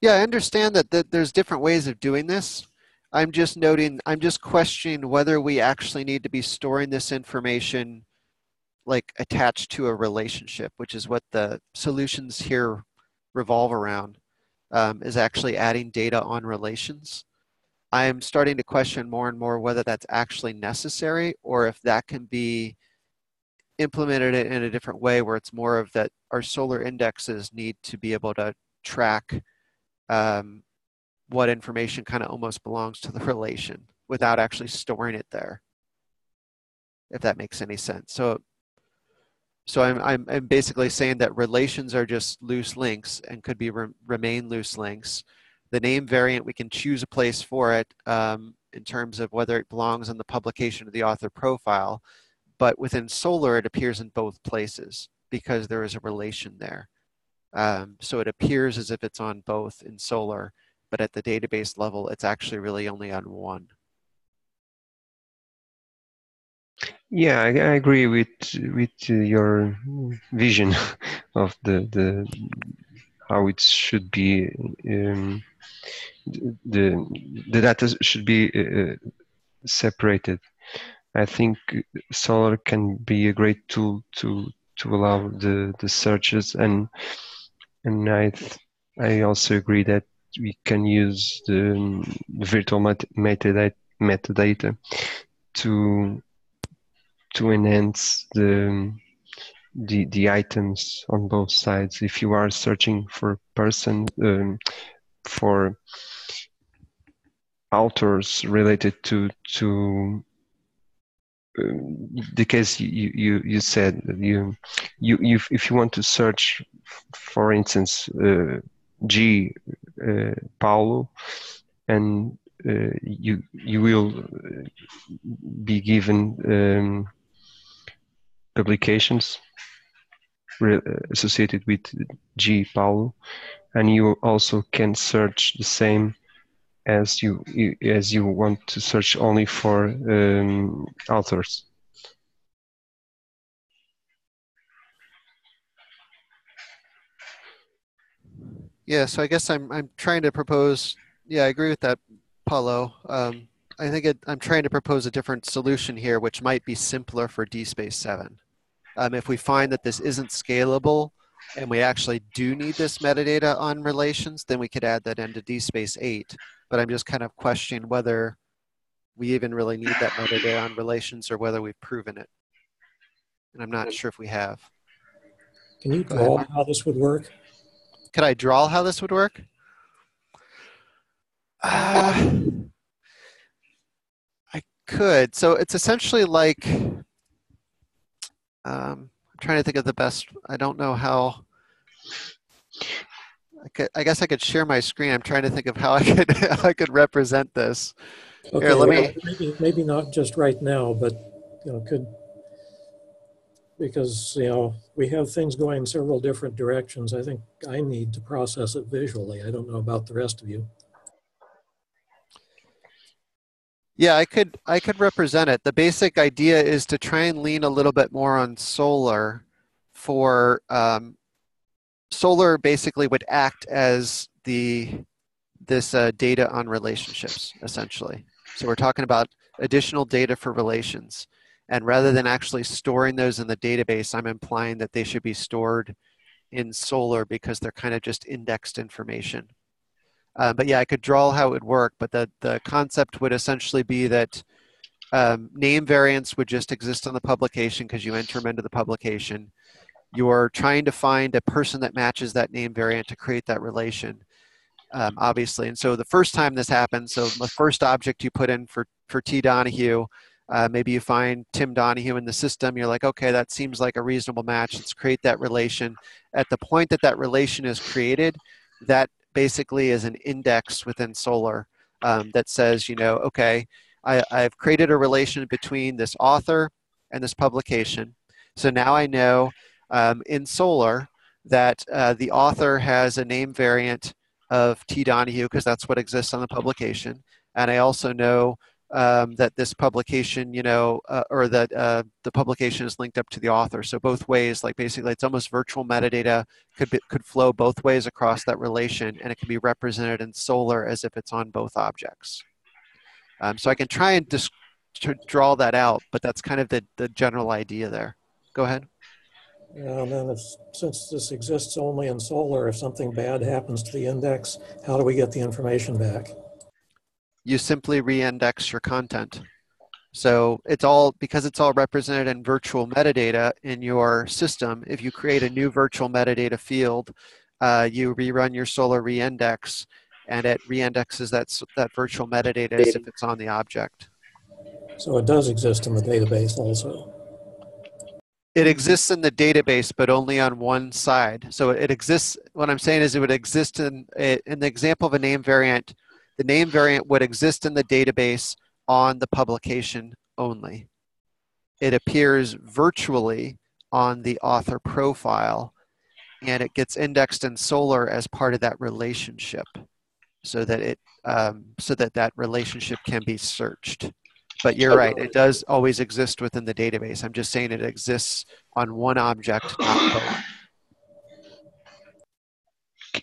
Yeah i understand that, that there's different ways of doing this. I'm just noting i'm just questioning whether we actually need to be storing this information like attached to a relationship, which is what the solutions here revolve around, um, is actually adding data on relations. I'm starting to question more and more whether that's actually necessary or if that can be implemented in a different way where it's more of that our Solr indexes need to be able to track um, what information kind of almost belongs to the relation without actually storing it there if that makes any sense so so I'm, I'm, I'm, basically saying that relations are just loose links and could be re remain loose links. The name variant, we can choose a place for it um, in terms of whether it belongs in the publication of the author profile. But within Solr, it appears in both places because there is a relation there. Um, so it appears as if it's on both in Solr, but at the database level, it's actually really only on one. Yeah, I, I agree with with uh, your vision of the the how it should be. Um, the the data should be uh, separated. I think Solr can be a great tool to to allow the the searches and and I I also agree that we can use the, the virtual metadata metadata to to enhance the the the items on both sides. If you are searching for person um, for authors related to to um, the case you, you you said you you you if you want to search for instance uh, G uh, Paulo and uh, you you will be given um, publications associated with G. Paulo, and you also can search the same as you, as you want to search only for um, authors. Yeah, so I guess I'm I'm trying to propose. Yeah, I agree with that, Paulo. Um, I think it, I'm trying to propose a different solution here, which might be simpler for DSpace 7. Um, if we find that this isn't scalable and we actually do need this metadata on relations, then we could add that into DSpace 8. But I'm just kind of questioning whether we even really need that metadata on relations or whether we've proven it. And I'm not sure if we have. Can you draw how this would work? Could I draw how this would work? Uh, I could. So it's essentially like um, I'm trying to think of the best. I don't know how. I, could, I guess I could share my screen. I'm trying to think of how I could how I could represent this. Okay, Here, let me. Maybe, maybe not just right now, but you know, could because you know we have things going several different directions. I think I need to process it visually. I don't know about the rest of you. Yeah, I could I could represent it. The basic idea is to try and lean a little bit more on Solr for um, Solr basically would act as the this uh, data on relationships essentially. So we're talking about additional data for relations. And rather than actually storing those in the database, I'm implying that they should be stored in Solr because they're kind of just indexed information. Uh, but yeah, I could draw how it would work, but the, the concept would essentially be that um, name variants would just exist on the publication because you enter them into the publication. You're trying to find a person that matches that name variant to create that relation, um, obviously. And so the first time this happens, so the first object you put in for, for T Donahue, uh, maybe you find Tim Donahue in the system. You're like, okay, that seems like a reasonable match. Let's create that relation. At the point that that relation is created, that basically is an index within Solr um, that says, you know, okay, I, I've created a relation between this author and this publication. So now I know um, in Solr that uh, the author has a name variant of T. Donahue because that's what exists on the publication. And I also know um, that this publication, you know, uh, or that uh, the publication is linked up to the author. So both ways, like basically, it's almost virtual metadata could be, could flow both ways across that relation, and it can be represented in Solr as if it's on both objects. Um, so I can try and just to draw that out, but that's kind of the the general idea there. Go ahead. Yeah, and then if, since this exists only in Solr, if something bad happens to the index, how do we get the information back? You simply reindex your content. So it's all, because it's all represented in virtual metadata in your system, if you create a new virtual metadata field, uh, you rerun your Solr reindex and it reindexes that, that virtual metadata as if it's on the object. So it does exist in the database also. It exists in the database, but only on one side. So it exists, what I'm saying is it would exist in, in the example of a name variant, the name variant would exist in the database on the publication only. It appears virtually on the author profile and it gets indexed in Solr as part of that relationship so that it um, so that that relationship can be searched. But you're right, it does always exist within the database. I'm just saying it exists on one object, not both.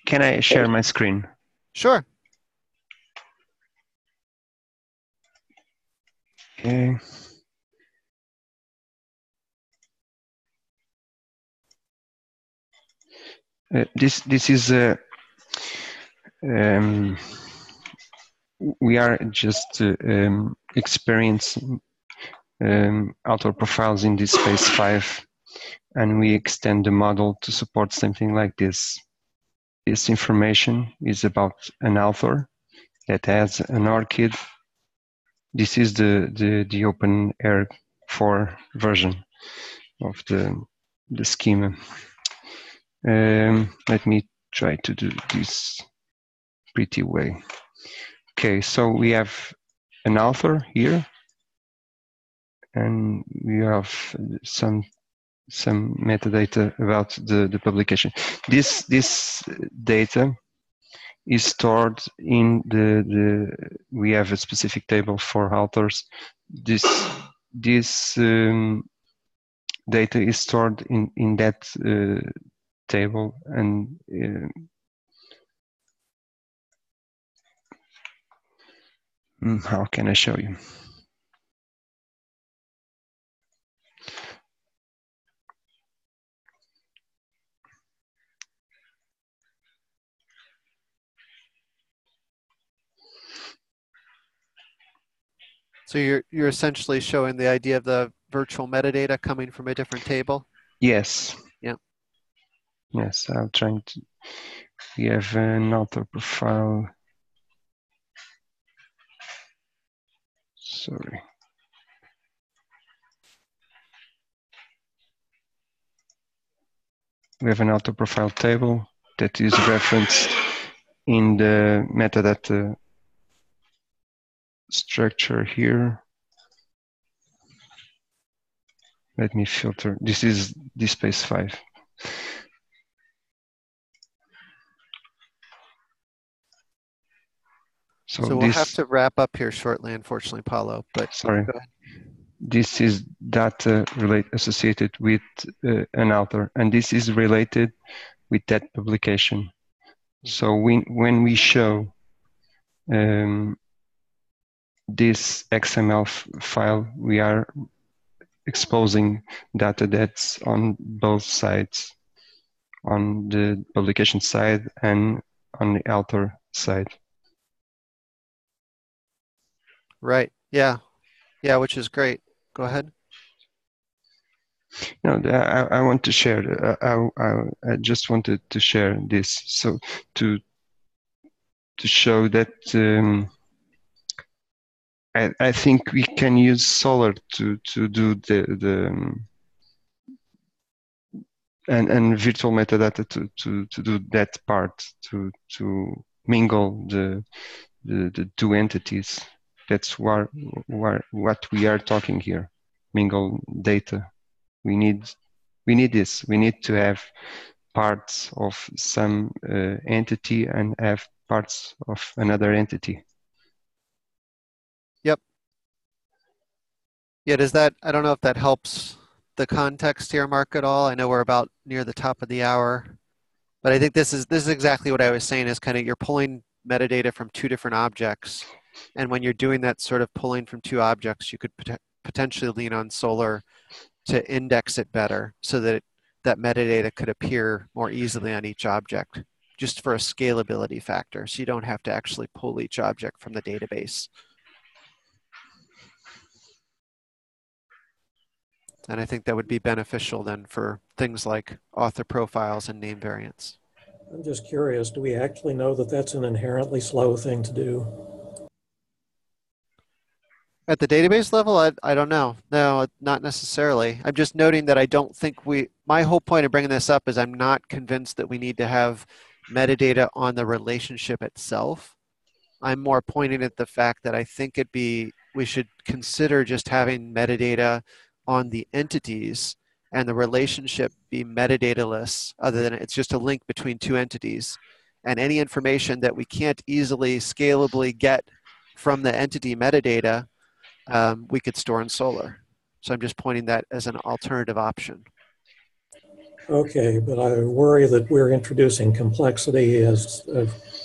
Can I share my screen? Sure. Okay. Uh, this this is uh, um, we are just uh, um, experiencing um, author profiles in DSpace five, and we extend the model to support something like this. This information is about an author that has an ORCID this is the, the, the OpenAIRE 4 version of the, the schema. Um, let me try to do this pretty way. Okay, so we have an author here, and we have some some metadata about the, the publication. This this data is stored in the, the we have a specific table for authors this this um, data is stored in in that uh, table and uh, hmm, how can I show you So you're you're essentially showing the idea of the virtual metadata coming from a different table. Yes. Yeah. Yes, I'm trying to. We have an author profile. Sorry. We have an auto profile table that is referenced in the metadata structure here. Let me filter. This is DSpace 5. So, so we'll this, have to wrap up here shortly, unfortunately, Paulo. But sorry, this is data relate associated with uh, an author, and this is related with that publication. So we, when we show um, this XML file, we are exposing data that's on both sides, on the publication side and on the author side. Right. Yeah. Yeah, which is great. Go ahead. No, I, I want to share. I, I, I just wanted to share this so to to show that um, I, I think we can use Solr to to do the the um, and and virtual metadata to to to do that part to to mingle the the, the two entities. That's what what we are talking here. Mingle data. We need we need this. We need to have parts of some uh, entity and have parts of another entity. Yeah, does that, I don't know if that helps the context here, Mark, at all. I know we're about near the top of the hour, but I think this is, this is exactly what I was saying is kind of you're pulling metadata from two different objects. And when you're doing that sort of pulling from two objects, you could pot potentially lean on Solr to index it better so that it, that metadata could appear more easily on each object just for a scalability factor. So you don't have to actually pull each object from the database. And I think that would be beneficial then for things like author profiles and name variants. I'm just curious, do we actually know that that's an inherently slow thing to do? At the database level, I, I don't know. No, not necessarily. I'm just noting that I don't think we, my whole point of bringing this up is I'm not convinced that we need to have metadata on the relationship itself. I'm more pointing at the fact that I think it'd be, we should consider just having metadata on the entities and the relationship be metadata-less, other than it's just a link between two entities. And any information that we can't easily scalably get from the entity metadata, um, we could store in Solr. So I'm just pointing that as an alternative option. Okay, but I worry that we're introducing complexity as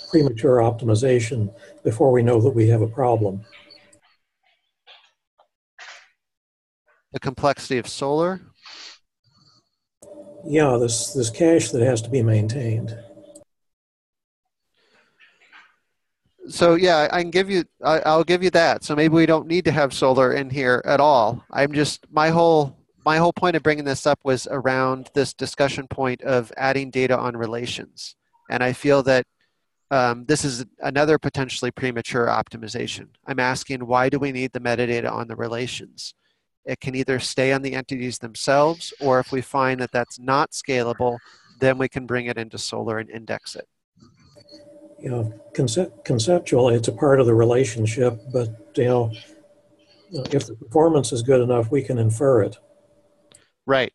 premature optimization before we know that we have a problem. The complexity of Solr? Yeah, this, this cache that has to be maintained. So yeah, I can give you, I, will give you that. So maybe we don't need to have Solr in here at all. I'm just, my whole, my whole point of bringing this up was around this discussion point of adding data on relations. And I feel that um, this is another potentially premature optimization. I'm asking why do we need the metadata on the relations? It can either stay on the entities themselves, or if we find that that's not scalable, then we can bring it into Solr and index it. You know, concept, conceptually, it's a part of the relationship, but you know, if the performance is good enough, we can infer it. Right.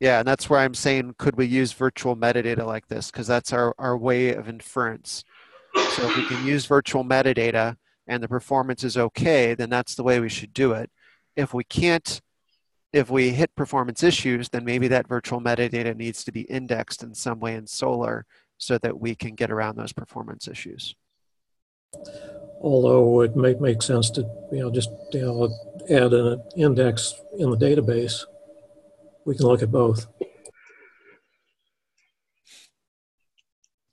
Yeah, and that's where I'm saying, could we use virtual metadata like this? Because that's our, our way of inference. So if we can use virtual metadata and the performance is okay, then that's the way we should do it if we can't, if we hit performance issues, then maybe that virtual metadata needs to be indexed in some way in Solr so that we can get around those performance issues. Although it may make sense to you know just you know, add an index in the database, we can look at both.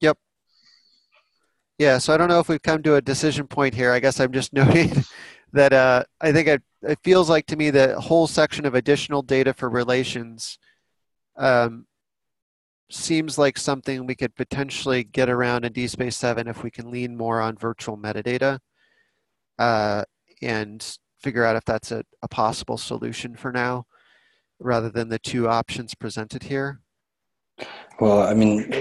Yep. Yeah, so I don't know if we've come to a decision point here. I guess I'm just noting that uh, I think it, it feels like to me the whole section of additional data for relations um, seems like something we could potentially get around in DSpace 7 if we can lean more on virtual metadata uh, and figure out if that's a, a possible solution for now rather than the two options presented here. Well, I mean,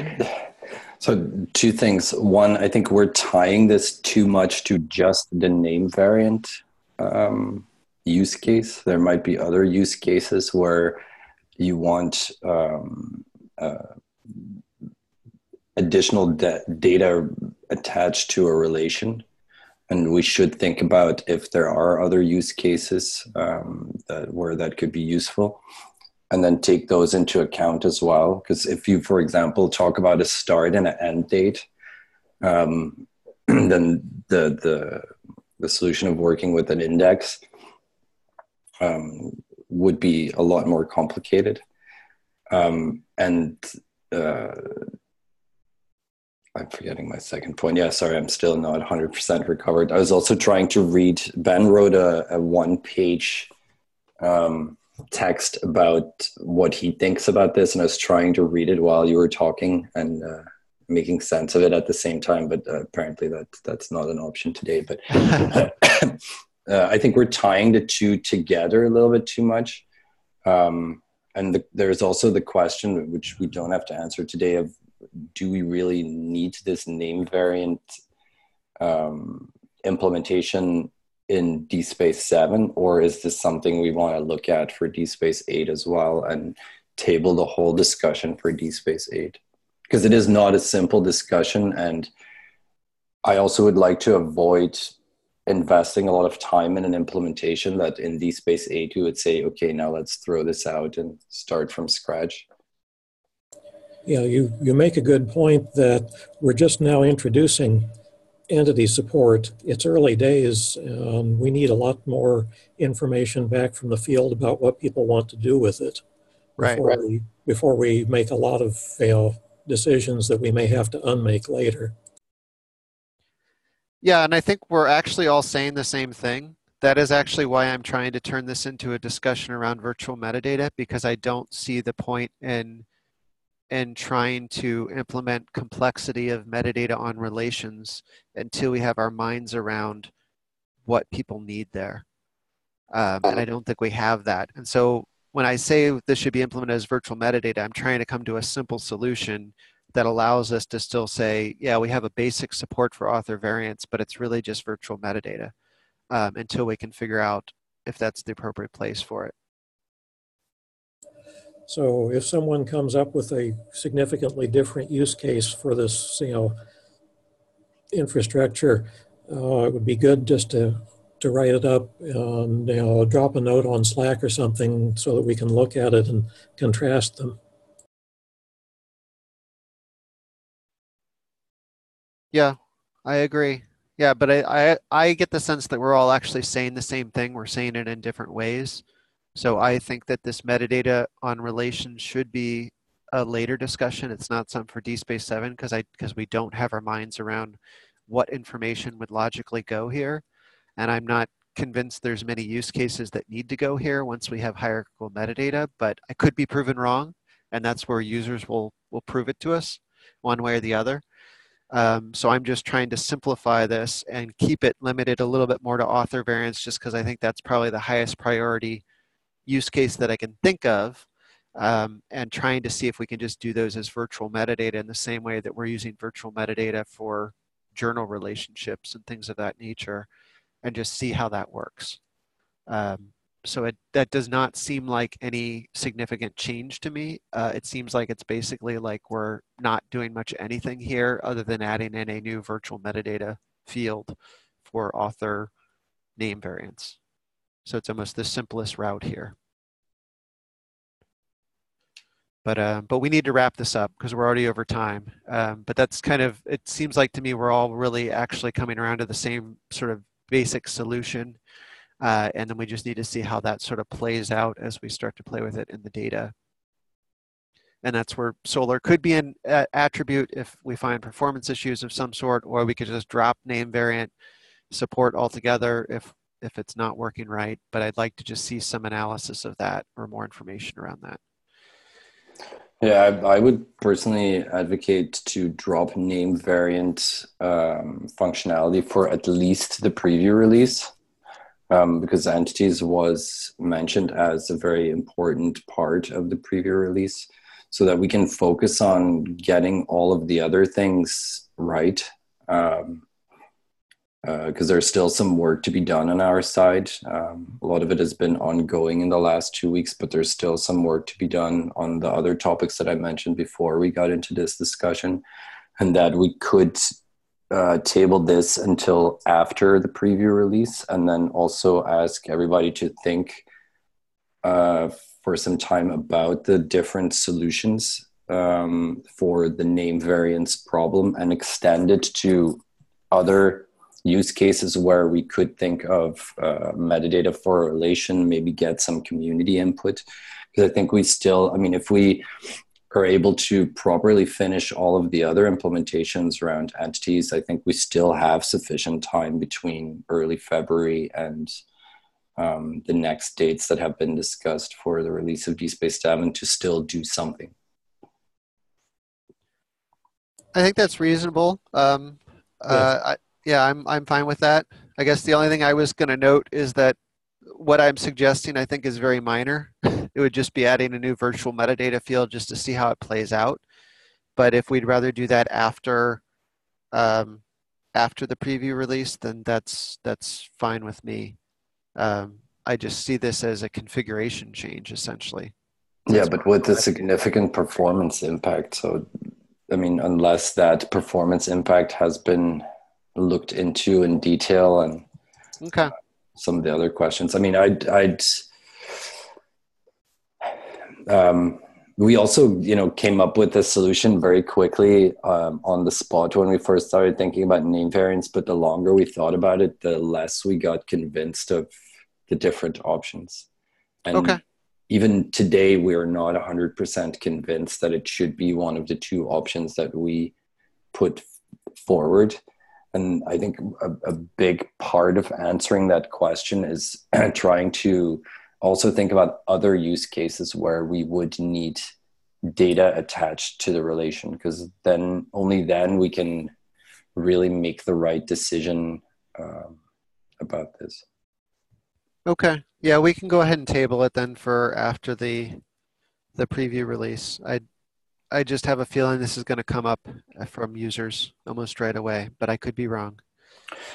so two things. One, I think we're tying this too much to just the name variant um, use case. There might be other use cases where you want um, uh, additional de- data attached to a relation. and we should think about if there are other use cases um, that, where that could be useful and then take those into account as well because if you for example talk about a start and an end date um, then the, the the solution of working with an index um, would be a lot more complicated um, and uh, I'm forgetting my second point. Yeah, sorry, I'm still not 100% recovered. I was also trying to read, Ben wrote a, a one page um, text about what he thinks about this, and I was trying to read it while you were talking and uh, making sense of it at the same time. But uh, apparently, that that's not an option today. But uh, I think we're tying the two together a little bit too much. Um, and the, there's also the question, which we don't have to answer today, of do we really need this name variant um, implementation in DSpace 7, or is this something we want to look at for DSpace 8 as well and table the whole discussion for DSpace 8? Because it is not a simple discussion, and I also would like to avoid investing a lot of time in an implementation that in DSpace 8 you would say, okay, now let's throw this out and start from scratch. Yeah, you, you make a good point that we're just now introducing entity support. It's early days. Um, we need a lot more information back from the field about what people want to do with it right, before, right. We, before we make a lot of you know, decisions that we may have to unmake later. Yeah, and I think we're actually all saying the same thing. That is actually why I'm trying to turn this into a discussion around virtual metadata because I don't see the point in and trying to implement complexity of metadata on relations until we have our minds around what people need there. Um, and I don't think we have that. And so when I say this should be implemented as virtual metadata, I'm trying to come to a simple solution that allows us to still say, yeah, we have a basic support for author variants, but it's really just virtual metadata um, until we can figure out if that's the appropriate place for it. So if someone comes up with a significantly different use case for this, you know, infrastructure, uh, it would be good just to to write it up and you know drop a note on Slack or something so that we can look at it and contrast them. Yeah, I agree. Yeah, but I, I I get the sense that we're all actually saying the same thing. We're saying it in different ways. So I think that this metadata on relations should be a later discussion. It's not something for DSpace 7 because I because we don't have our minds around what information would logically go here. And I'm not convinced there's many use cases that need to go here once we have hierarchical metadata, but I could be proven wrong. And that's where users will, will prove it to us one way or the other. Um, so I'm just trying to simplify this and keep it limited a little bit more to author variants just because I think that's probably the highest priority use case that I can think of um, and trying to see if we can just do those as virtual metadata in the same way that we're using virtual metadata for journal relationships and things of that nature and just see how that works. Um, so it, that does not seem like any significant change to me. Uh, it seems like it's basically like we're not doing much anything here other than adding in a new virtual metadata field for author name variants. So it's almost the simplest route here. But, uh, but we need to wrap this up because we're already over time. Um, but that's kind of, it seems like to me we're all really actually coming around to the same sort of basic solution. Uh, and then we just need to see how that sort of plays out as we start to play with it in the data. And that's where Solr could be an uh, attribute if we find performance issues of some sort, or we could just drop name variant support altogether if if it's not working right, but I'd like to just see some analysis of that or more information around that. Yeah, I, I would personally advocate to drop name variant um, functionality for at least the preview release um, because entities was mentioned as a very important part of the preview release so that we can focus on getting all of the other things right. Um, because uh, there's still some work to be done on our side. Um, a lot of it has been ongoing in the last two weeks, but there's still some work to be done on the other topics that I mentioned before we got into this discussion, and that we could uh, table this until after the preview release and then also ask everybody to think uh, for some time about the different solutions um, for the name variance problem and extend it to other use cases where we could think of uh, metadata for relation, maybe get some community input. Because I think we still, I mean, if we are able to properly finish all of the other implementations around entities, I think we still have sufficient time between early February and um, the next dates that have been discussed for the release of DSpace 7 to still do something. I think that's reasonable. Um, uh, I, yeah, I'm I'm fine with that. I guess the only thing I was going to note is that what I'm suggesting I think is very minor. it would just be adding a new virtual metadata field just to see how it plays out. But if we'd rather do that after um, after the preview release, then that's that's fine with me. Um, I just see this as a configuration change essentially. Yeah, but with a significant performance impact. So I mean, unless that performance impact has been looked into in detail and okay. some of the other questions. I mean, I'd, I'd um, we also, you know, came up with a solution very quickly um, on the spot when we first started thinking about name variants. But the longer we thought about it, the less we got convinced of the different options. And okay even today we are not 100% convinced that it should be one of the two options that we put forward and i think a, a big part of answering that question is trying to also think about other use cases where we would need data attached to the relation because then only then we can really make the right decision um, about this Okay. Yeah, we can go ahead and table it then for after the the preview release. I I just have a feeling this is going to come up from users almost right away, but I could be wrong.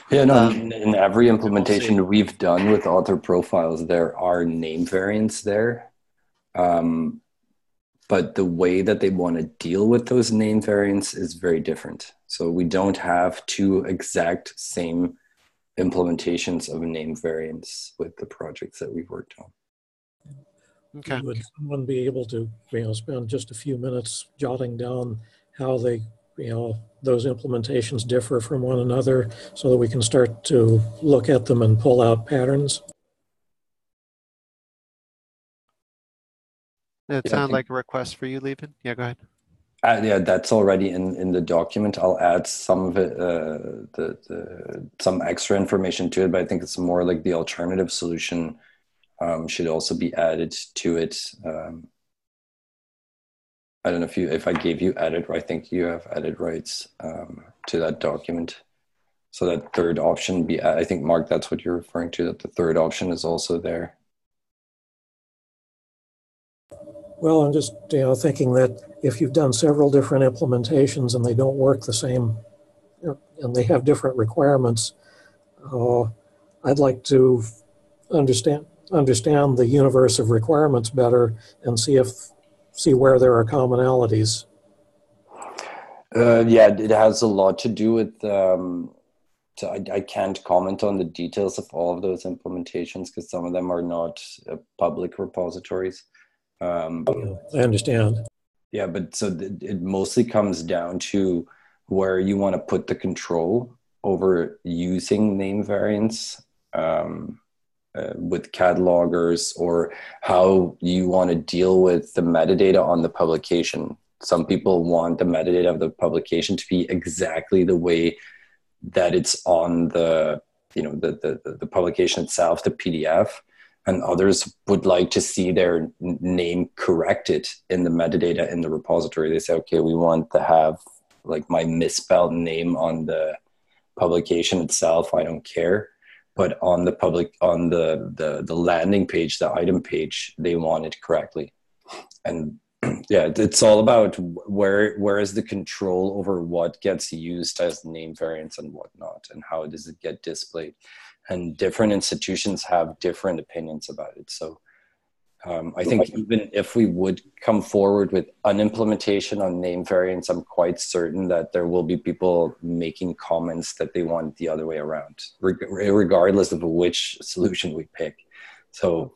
Yeah, no. Um, in every implementation we'll we've done with author profiles, there are name variants there, um, but the way that they want to deal with those name variants is very different. So we don't have two exact same implementations of name variants with the projects that we've worked on. Okay. Would someone be able to, you know, spend just a few minutes jotting down how they, you know, those implementations differ from one another so that we can start to look at them and pull out patterns? It yeah, sounds like a request for you, Lieven. Yeah, go ahead. Uh, yeah, that's already in, in the document. I'll add some of it, uh, the, the some extra information to it, but I think it's more like the alternative solution um, should also be added to it. Um, I don't know if you if I gave you edit. I think you have edit rights um, to that document. So that third option be. I think Mark, that's what you're referring to. That the third option is also there. Well, I'm just you know thinking that if you've done several different implementations and they don't work the same, and they have different requirements, uh, I'd like to understand understand the universe of requirements better and see if see where there are commonalities. Uh, yeah, it has a lot to do with. Um, so I, I can't comment on the details of all of those implementations because some of them are not uh, public repositories. Um, I understand. Yeah, but so th- it mostly comes down to where you want to put the control over using name variants um, uh, with catalogers or how you want to deal with the metadata on the publication. Some people want the metadata of the publication to be exactly the way that it's on the you know the the, the publication itself, the PDF and others would like to see their name corrected in the metadata in the repository. They say, okay, we want to have like my misspelled name on the publication itself. I don't care. But on the public, on the, the, the landing page, the item page, they want it correctly. And yeah, it's all about where where is the control over what gets used as name variants and whatnot, and how does it get displayed and different institutions have different opinions about it. So Um, I think even if we would come forward with an implementation on name variants, I'm quite certain that there will be people making comments that they want the other way around, regardless of which solution we pick. So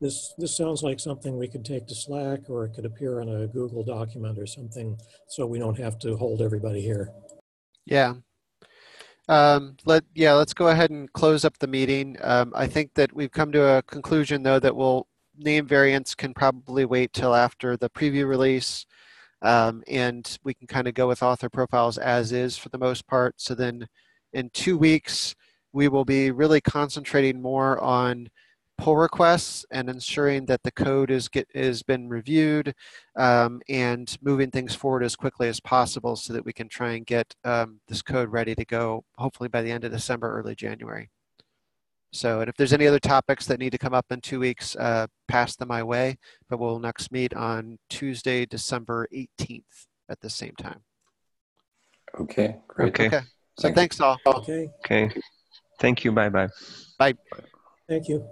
this this sounds like something we could take to Slack, or it could appear in a Google document or something, so we don't have to hold everybody here. Yeah. Um, let yeah, let's go ahead and close up the meeting. Um, I think that we've come to a conclusion though that we'll name variants can probably wait till after the preview release. Um, and we can kind of go with author profiles as is for the most part. So then in two weeks, we will be really concentrating more on pull requests and ensuring that the code is get is been reviewed um, and moving things forward as quickly as possible so that we can try and get um, this code ready to go hopefully by the end of December, early January. So, and if there's any other topics that need to come up in two weeks, uh, pass them my way. But we'll next meet on Tuesday, December 18th at the same time. Okay, great. Okay. okay. So thanks all. Okay. Okay. Thank you. Bye-bye. Bye. Thank you.